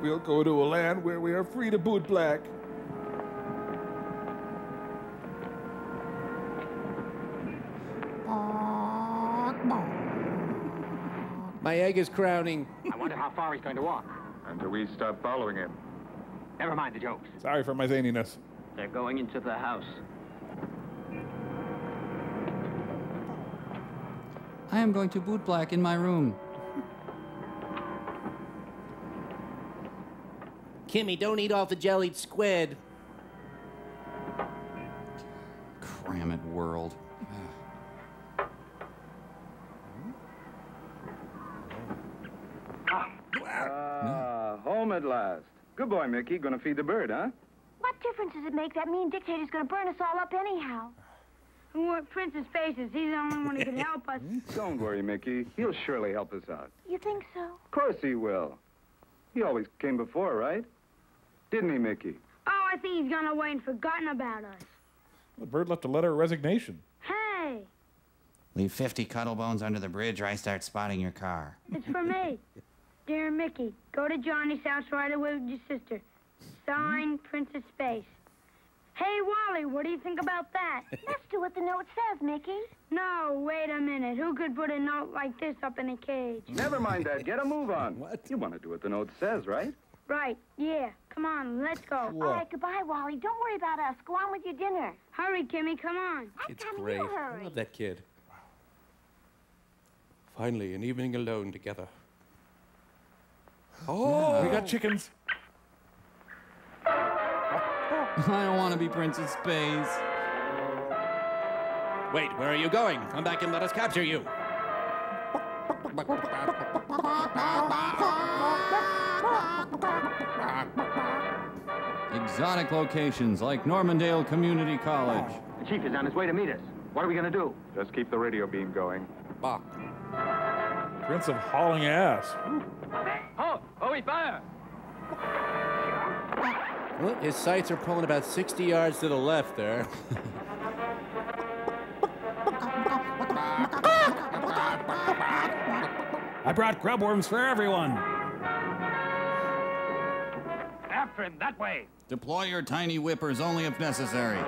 We'll go to a land where we are free to boot black.
My egg is crowning.
I wonder how far he's going to walk.
Until we stop following him.
Never mind the jokes.
Sorry for my zaniness.
They're going into the house.
I am going to boot black in my room.
Kimmy, don't eat all the jellied squid.
Cram it, world.
Ah, home at last. Good boy, Mickey. Gonna feed the bird, huh?
What difference does it make? That mean dictator's gonna burn us all up anyhow.
And what Princess Faces? He's the only one who can help us.
Don't worry, Mickey. He'll surely help us out.
You think so?
Of course he will. He always came before, right? Didn't he, Mickey?
Oh, I think he's gone away and forgotten about us.
The bird left a letter of resignation.
Hey,
Leave 50 cuddle bones under the bridge or I start spotting your car.
it's for me. Dear Mickey, go to Johnny's house right away with your sister. Signed, hmm? Princess Space. Hey, Wally, what do you think about that?
Let's do what the note says, Mickey.
No, wait a minute. Who could put a note like this up in a cage?
Never mind that. Get a move on. What? You want to do what the note says, right?
Right, yeah. Come on, let's go.
All right, goodbye, Wally. Don't worry about us. Go on with your dinner.
Hurry, Kimmy, come on.
It's great. I love that kid. Finally, an evening alone together.
Oh, we got chickens.
I don't want to be Princess Space.
Wait, where are you going? Come back and let us capture you.
Exotic locations like Normandale Community College.
The chief is on his way to meet us. What are we going to do?
Just keep the radio beam going.
Bach.
Prince of hauling ass.
He fire!
Well, his sights are pulling about 60 yards to the left there.
I brought grubworms for everyone.
After him, that way.
Deploy your tiny whippers only if necessary.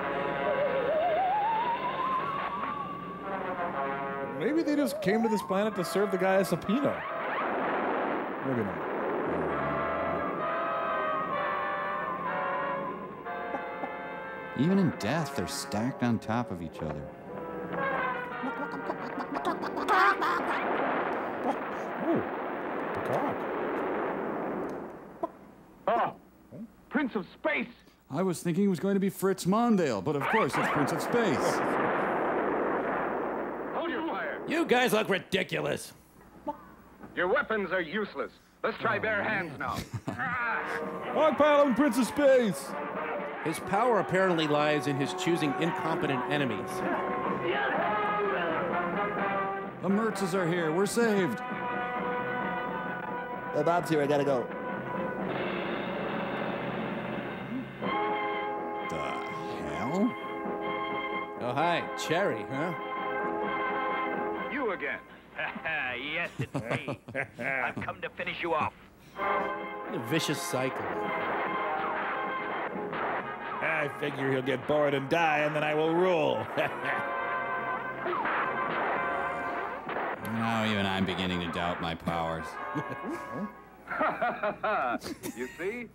Maybe they just came to this planet to serve the guy a subpoena. Maybe not.
Even in death, they're stacked on top of each other.
Oh, peacock.
Oh, Prince of Space.
I was thinking it was going to be Fritz Mondale, but of course it's Prince of Space.
Hold your fire.
You guys look ridiculous.
Your weapons are useless. Let's try bare oh, hands now.
Hogpile and Prince of Space.
His power apparently lies in his choosing incompetent enemies.
The Mertzes are here. We're saved.
Uh, Bob's here. I gotta go.
The hell?
Oh, hi. Cherry, huh?
You again.
yes, it's me. I've come to finish you off.
What a vicious cycle.
I figure he'll get bored and die, and then I will rule.
Now even I'm beginning to doubt my powers.
you see?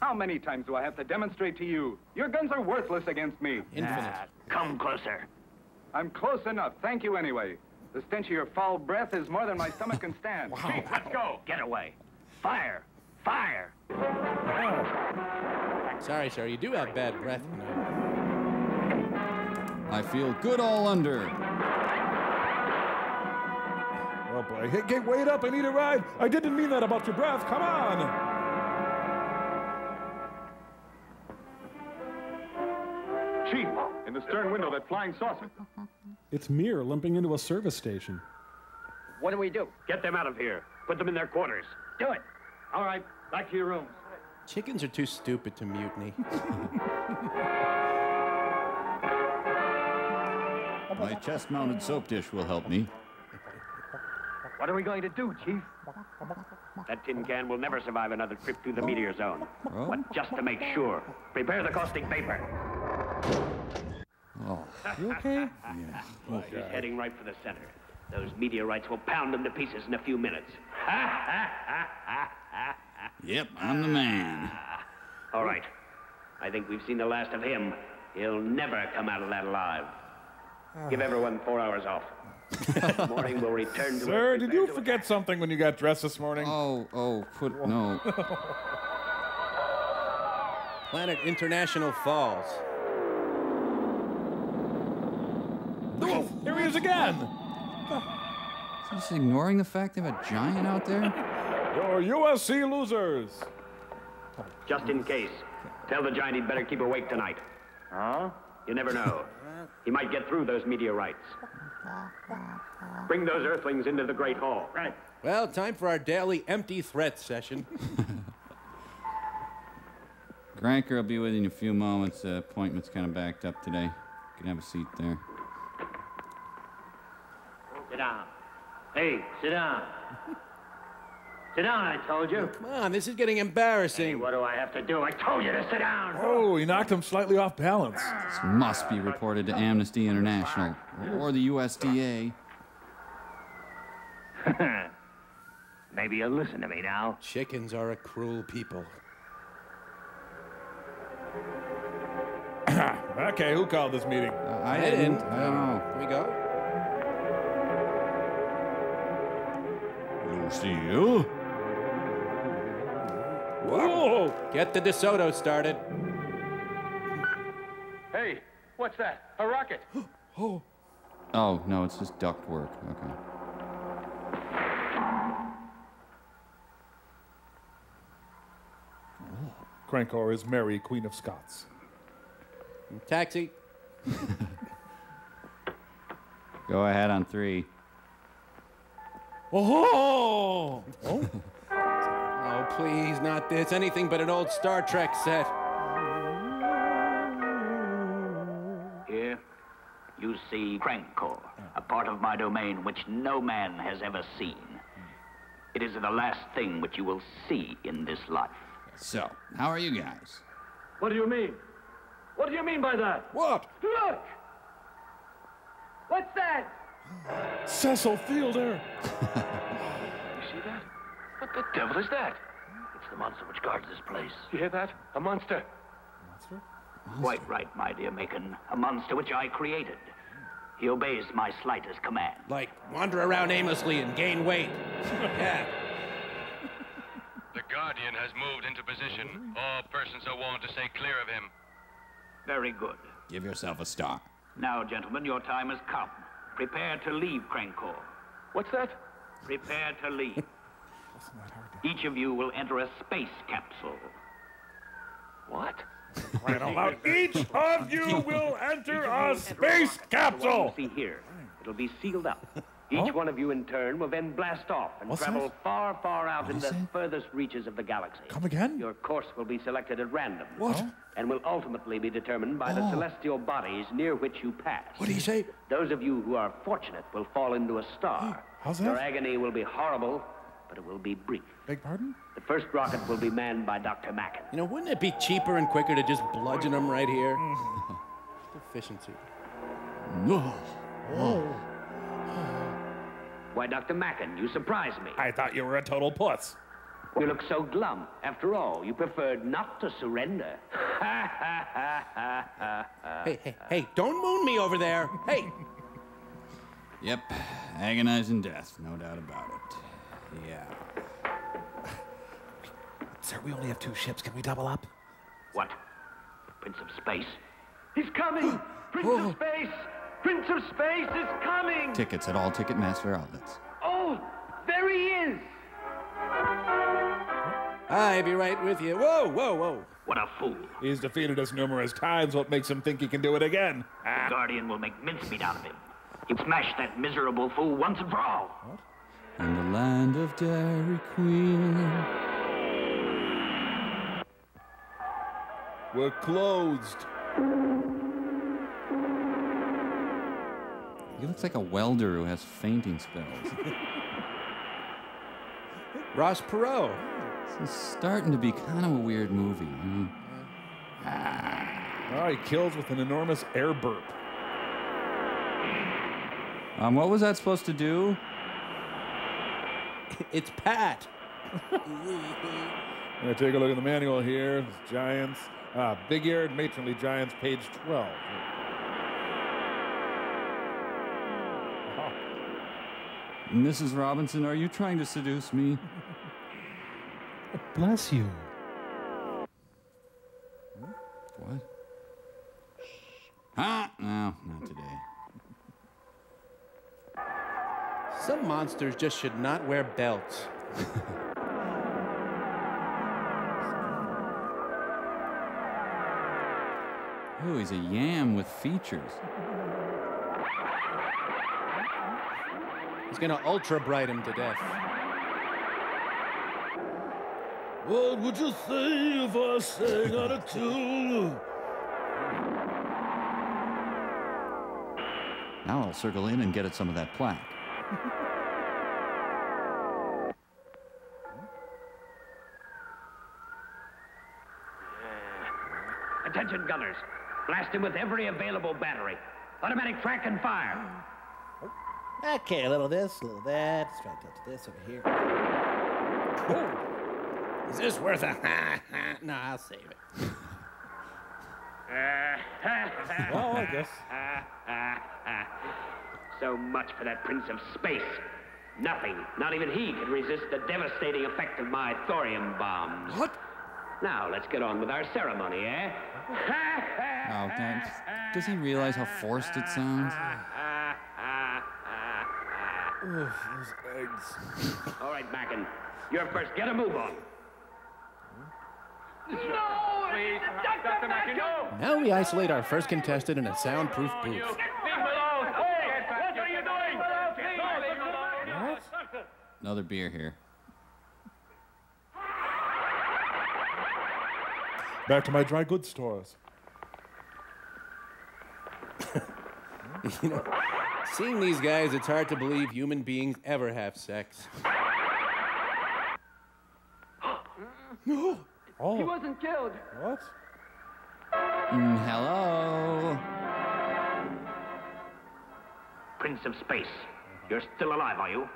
How many times do I have to demonstrate to you? Your guns are worthless against me.
Infinite.
Ah, come closer.
I'm close enough. Thank you anyway. The stench of your foul breath is more than my stomach can stand.
Chief, let's go. Get away. Fire. Fire.
Sorry, sir. You do have bad breath. You know.
I feel good all under.
oh boy. Hey, hey, wait up. I need a ride. I didn't mean that about your breath. Come on.
Chief, in the stern window, that flying saucer.
It's Mir limping into a service station.
What do we do?
Get them out of here. Put them in their quarters.
Do it. All right, back to your rooms.
Chickens are too stupid to mutiny.
My chest mounted soap dish will help me.
What are we going to do, Chief?
That tin can will never survive another trip through the meteor zone.
Oh.
But just to make sure, prepare the caustic paper.
Oh.
You okay?
Yeah. He's heading right for the center. Those meteorites will pound him to pieces in a few minutes.
Yep, I'm the man. Ah.
All right. I think we've seen the last of him. He'll never come out of that alive. Give everyone four hours off. Morning we'll return to
Sir, did you forget something when you got dressed this morning?
Oh, oh, put no.
Planet International Falls.
Oh, here he is again.
Just ignoring the fact they have a giant out there?
Your USC losers.
Just in case. Tell the giant he'd better keep awake tonight.
Huh?
You never know. He might get through those meteorites. Bring those earthlings into the Great Hall. Right.
Well, time for our daily empty threat session.
Krankor will be with you in a few moments. Uh, appointment's kind of backed up today. You can have a seat there.
Sit down. Hey, sit down. sit down, I told you.
Come on, this is getting embarrassing.
What do I have to do? I told you to sit down.
Oh, he knocked him slightly off balance.
This must be reported to Amnesty International or the USDA.
Maybe you'll listen to me now.
Chickens are a cruel people.
okay, who called this meeting?
Uh, I
didn't.
didn't. I don't know.
Here we go.
Lucille?
Whoa!
Get the DeSoto started.
Hey, what's that? A rocket.
oh.
Oh, no, it's just duct work. Okay.
Krankor is Mary, Queen of Scots.
Taxi.
Go ahead on three.
Oh! Oh? please, not this. Anything but an old Star Trek set.
Here, you see Krankor, a part of my domain which no man has ever seen. It is the last thing which you will see in this life.
So, how are you guys?
What do you mean? What do you mean by that?
What?
Look! What's that?
Cecil Fielder!
You see that? What the devil is that? It's the monster which guards this place.
You hear that? A monster. A monster?
Quite right, my dear Mackin. A monster which I created. He obeys my slightest command.
Like, wander around aimlessly and gain weight. yeah.
The Guardian has moved into position. All persons are warned to stay clear of him.
Very good.
Give yourself a star.
Now, gentlemen, your time has come. Prepare to leave Krankor.
What's that?
Prepare to leave. Each of you will enter a space capsule.
What?
Crying out each of you will enter a space capsule!
see here, it'll be sealed up. Each one of you, in turn, will then blast off and
What's
travel
that?
far, far out
What
in the
it?
furthest reaches of the galaxy.
Come again?
Your course will be selected at random.
What?
And will ultimately be determined by the
Oh.
celestial bodies near which you pass.
What do you say?
Those of you who are fortunate will fall into a star.
How's
Your
that?
agony will be horrible, but it will be brief.
Beg pardon?
The first rocket will be manned by Dr. Mackin.
You know, wouldn't it be cheaper and quicker to just bludgeon them right here?
Mm.
Efficiency.
No.
Why, Dr. Mackin, you surprise me.
I thought you were a total puss.
You look so glum. After all, you preferred not to surrender.
Hey, hey, hey, don't moon me over there. Hey.
Yep, agonizing death, no doubt about it. Yeah.
Sir, we only have two ships. Can we double up?
What? Prince of Space?
He's coming! Prince of Space! Prince of Space is coming!
Tickets at all Ticketmaster outlets.
Oh, there he is!
I'll be right with you. Whoa, whoa, whoa.
What a fool.
He's defeated us numerous times. What makes him think he can do it again?
The Guardian will make mincemeat out of him. He'll smash that miserable fool once and for all.
In the land of Dairy Queen.
We're closed.
He looks like a welder who has fainting spells.
Ross Perot.
This is starting to be kind of a weird movie. hmm?
Oh, he kills with an enormous air burp.
Um, what was that supposed to do?
It's Pat.
I'm gonna take a look at the manual here. It's giants. Ah, big-eared matronly giants, page 12.
Mrs. Robinson, are you trying to seduce me?
Bless you.
What? Huh? No, not today.
Some monsters just should not wear belts.
Oh, he's a yam with features.
He's gonna ultra bright him to death.
What would you say if I sang out of tune?
Now I'll circle in and get at some of that plaque.
Gunners. Blast him with every available battery. Automatic track and fire.
Okay, a little this, a little that. Let's try to touch this over here.
Is this worth a ha ha? No, I'll save it.
well, I guess. so much for that Prince of Space. Nothing, not even he, can resist the devastating effect of my thorium bombs.
What?
Now, let's get on with our ceremony, eh?
Oh, damn. Does he realize how forced it sounds?
Oof, those eggs.
All right, Mackin. You're first. Get a move on.
No! Please, Dr. Mackey, no!
Now we isolate our first contestant in a soundproof booth.
Leave alone! Hey, what are you doing? No, leave him alone!
What?
Another beer here.
Back to my dry goods stores.
you know, seeing these guys, it's hard to believe human beings ever have sex.
No!
Oh.
He wasn't killed.
What?
Mm, hello.
Prince of Space, you're still alive, are you?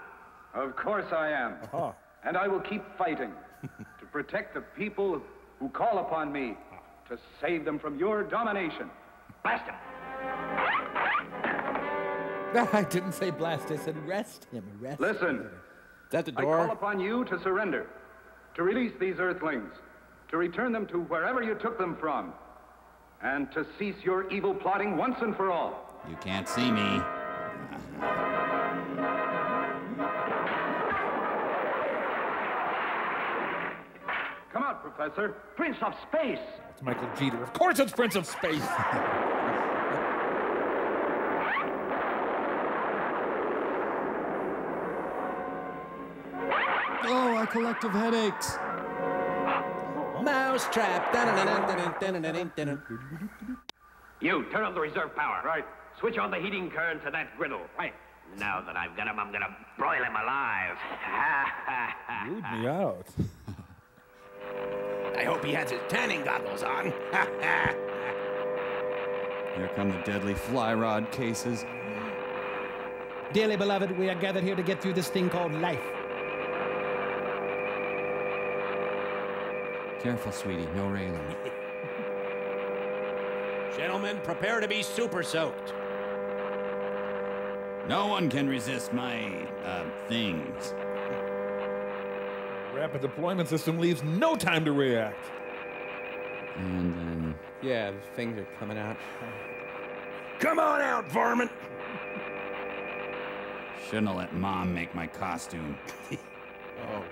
Of course I am.
Uh-huh.
And I will keep fighting to protect the people who call upon me to save them from your domination.
Blast him!
I didn't say blast. I said arrest him. Arrest
Listen.
him.
Is that the door?
I call upon you to surrender, to release these earthlings, to return them to wherever you took them from, and to cease your evil plotting once and for all.
You can't see me.
Professor.
Prince of Space!
It's Michael Jeter. Of course it's Prince of Space.
Oh, I collective headaches.
Mouse trap.
You, turn on the reserve power. Right. Switch on the heating current to that griddle. Right. Now that I've got him, I'm gonna broil him alive.
Rude me out.
I hope he has his tanning goggles on.
Here come the deadly fly rod cases.
Dearly beloved, we are gathered here to get through this thing called life.
Careful, sweetie. No railing.
Gentlemen, prepare to be super soaked.
No one can resist my uh, things.
Rapid deployment system leaves no time to react.
And then
Yeah, the things are coming out.
Come on out, varmint.
shouldn't have let mom make my costume.
Oh.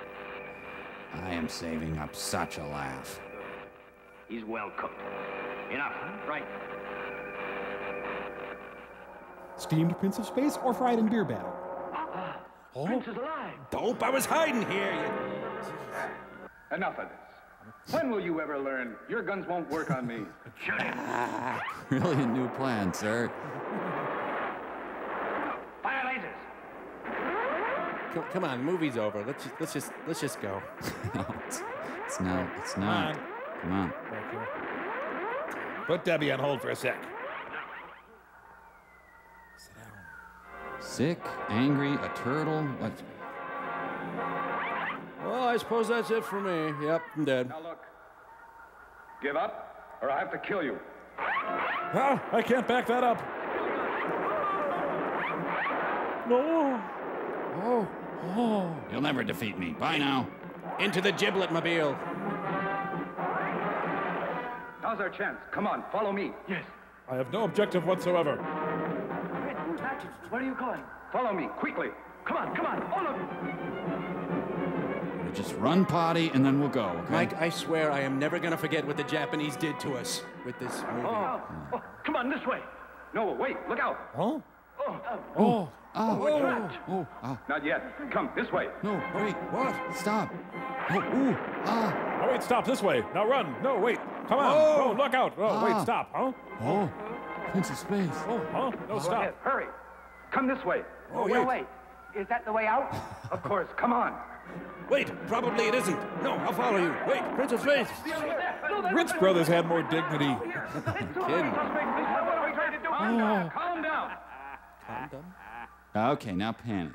I am saving up such a laugh.
He's well cooked. Enough. Right.
Steamed Prince of Space or fried in beer battle?
Oh. Prince is alive.
Dope, I was hiding here. You...
Enough of this. When will you ever learn? Your guns won't work on me.
Shoot him.
Really a new plan, sir.
Fire lasers.
Come, come on, the movie's over. Let's just, let's just let's just go.
no, it's, it's not. It's not. Come on.
Put Debbie on hold for a sec.
Sick, angry, a turtle. What?
Well, I suppose that's it for me. Yep, I'm dead.
Now look. Give up, or I have to kill you.
Ah, I can't back that up. No.
Oh, oh.
You'll never defeat me. Bye now.
Into the giblet mobile.
Now's our chance. Come on, follow me.
Yes.
I have no objective whatsoever.
Where are you going?
Follow me, quickly.
Come on, come on, all of you.
We just run potty and then we'll go. Okay?
Mike, I swear I am never gonna forget what the Japanese did to us with this movie.
Oh, oh, come on, this way.
No, wait, look out.
Huh?
Oh,
Oh. Oh.
We're trapped.
Oh. Ah.
Not yet. Come, this way.
No. Wait. What? Stop. Oh. Ooh. Ah.
Oh, wait, stop this way. Now run. No, wait. Come on.
Oh.
Oh, look out. Oh,
Ah.
wait, stop. Huh?
Oh. Prince of Space.
Oh, huh? No,
Go
stop.
ahead, hurry. Come this way.
Oh,
yeah,
wait.
wait. Is that the way out?
Of course, come on.
Wait, probably it isn't. No, I'll follow you. Wait, Prince of Space.
Ritz Brothers had more dignity.
Kidding.
What are we trying to do? Calm down. Calm down.
Calm down.
Okay. Now panic.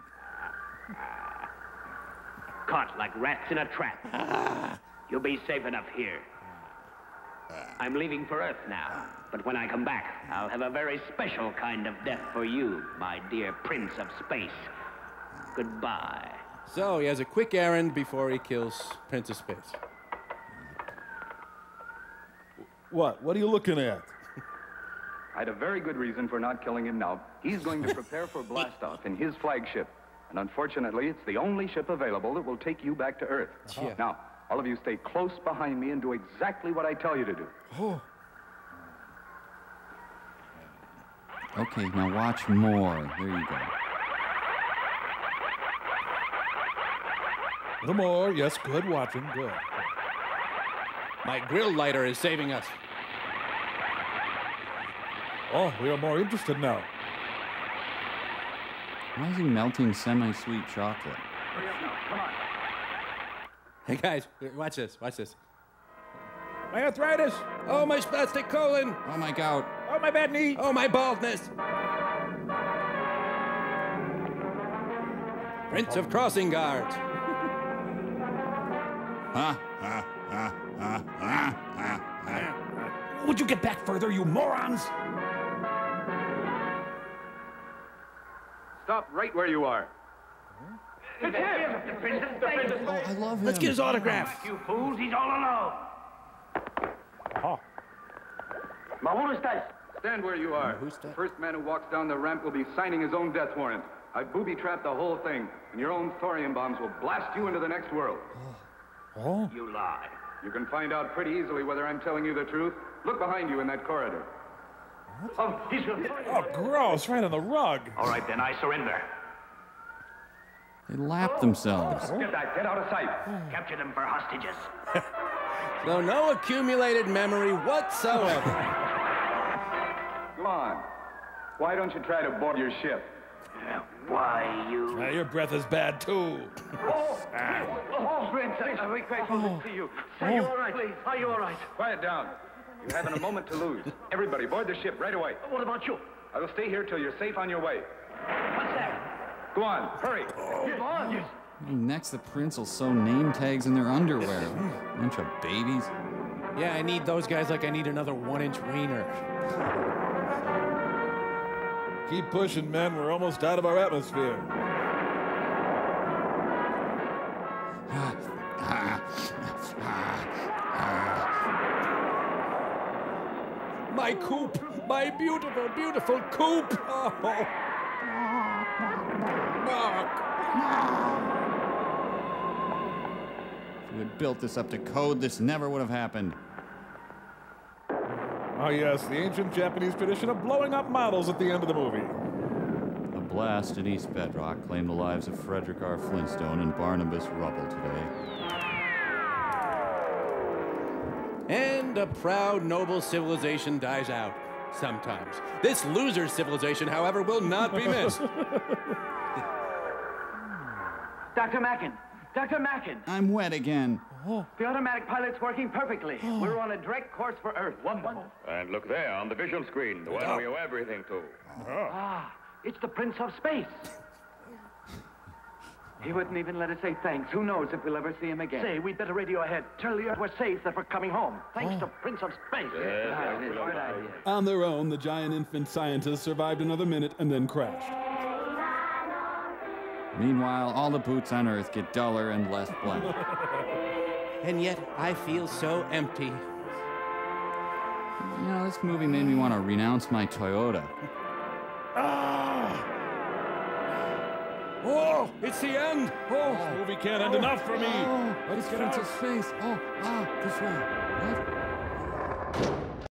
Caught like rats in a trap. You'll be safe enough here. I'm leaving for Earth now, but when I come back, I'll have a very special kind of death for you, my dear Prince of Space. Goodbye.
So he has a quick errand before he kills Prince of Space.
What? What are you looking at?
I had a very good reason for not killing him now. He's going to prepare for blastoff in his flagship. And unfortunately, it's the only ship available that will take you back to Earth.
Yeah.
Now, All of you stay close behind me and do exactly what I tell you to do.
Oh.
Okay, now watch more. There you go.
A little more. Yes, good watching. Good.
My grill lighter is saving us.
Oh, we are more interested now.
Why is he melting semi-sweet chocolate?
Hey guys, watch this. Watch this. My arthritis. Oh, my spastic colon.
Oh my gout.
Oh, my bad knee. Oh, my baldness. Prince of Crossing Guards.
Would you get back further, you morons?
Stop right where you are.
It's him! The Prince of Space!
Oh, I love him.
Let's get his autograph.
You fools, he's all alone!
¿Dónde estás? Stand where you are. The first man who walks down the ramp will be signing his own death warrant. I booby-trapped the whole thing, and your own thorium bombs will blast you into the next world.
Oh.
You lie.
You can find out pretty easily whether I'm telling you the truth. Look behind you in that corridor.
Oh, he's
Oh, gross! Right on the rug.
All right, then I surrender.
They lap themselves.
Get that. Get out of sight.
Capture them for hostages.
So no accumulated memory whatsoever.
Come on. Why don't you try to board your ship?
Why, you...
Your breath is bad too.
Oh, oh, oh Prince, I, I'm grateful oh. to see you. Are you oh. all right, please? Are you all right?
Quiet down. You haven't a moment to lose. Everybody, board the ship right away.
What about you?
I will stay here till you're safe on your way.
What's that?
Go on, hurry.
Come on. Yes.
Next, the prince will sew name tags in their underwear. Bunch of babies.
yeah, I need those guys like I need another one-inch wiener.
Keep pushing, men. We're almost out of our atmosphere.
My coop, my beautiful, beautiful coop. Oh.
If we had built this up to code, this never would have happened.
Oh, yes, the ancient Japanese tradition of blowing up models at the end of the movie.
A blast in East Bedrock claimed the lives of Frederick R. Flintstone and Barnabas Rubble today.
And a proud, noble civilization dies out. Sometimes. This loser civilization, however, will not be missed.
Dr. Mackin! Dr. Mackin!
I'm wet again.
The automatic pilot's working perfectly. We're on a direct course for Earth. Wonderful.
And look there on the visual screen, the one we owe everything to.
Ah, it's the Prince of Space. He wouldn't even let us say thanks. Who knows if we'll ever see him again? Say, we'd better radio ahead. Tell the Earth we're safe, that we're coming home. Thanks to Prince of Space. Ah, good idea.
On their own, the giant infant scientists survived another minute and then crashed.
Meanwhile, all the boots on Earth get duller and less black.
and yet, I feel so empty.
You know, this movie made me want to renounce my Toyota.
Ah!
Oh, it's the end.
Oh, this movie can't end enough for me.
Oh,
Let's
it's
get
of Space. Oh, ah, this way. What?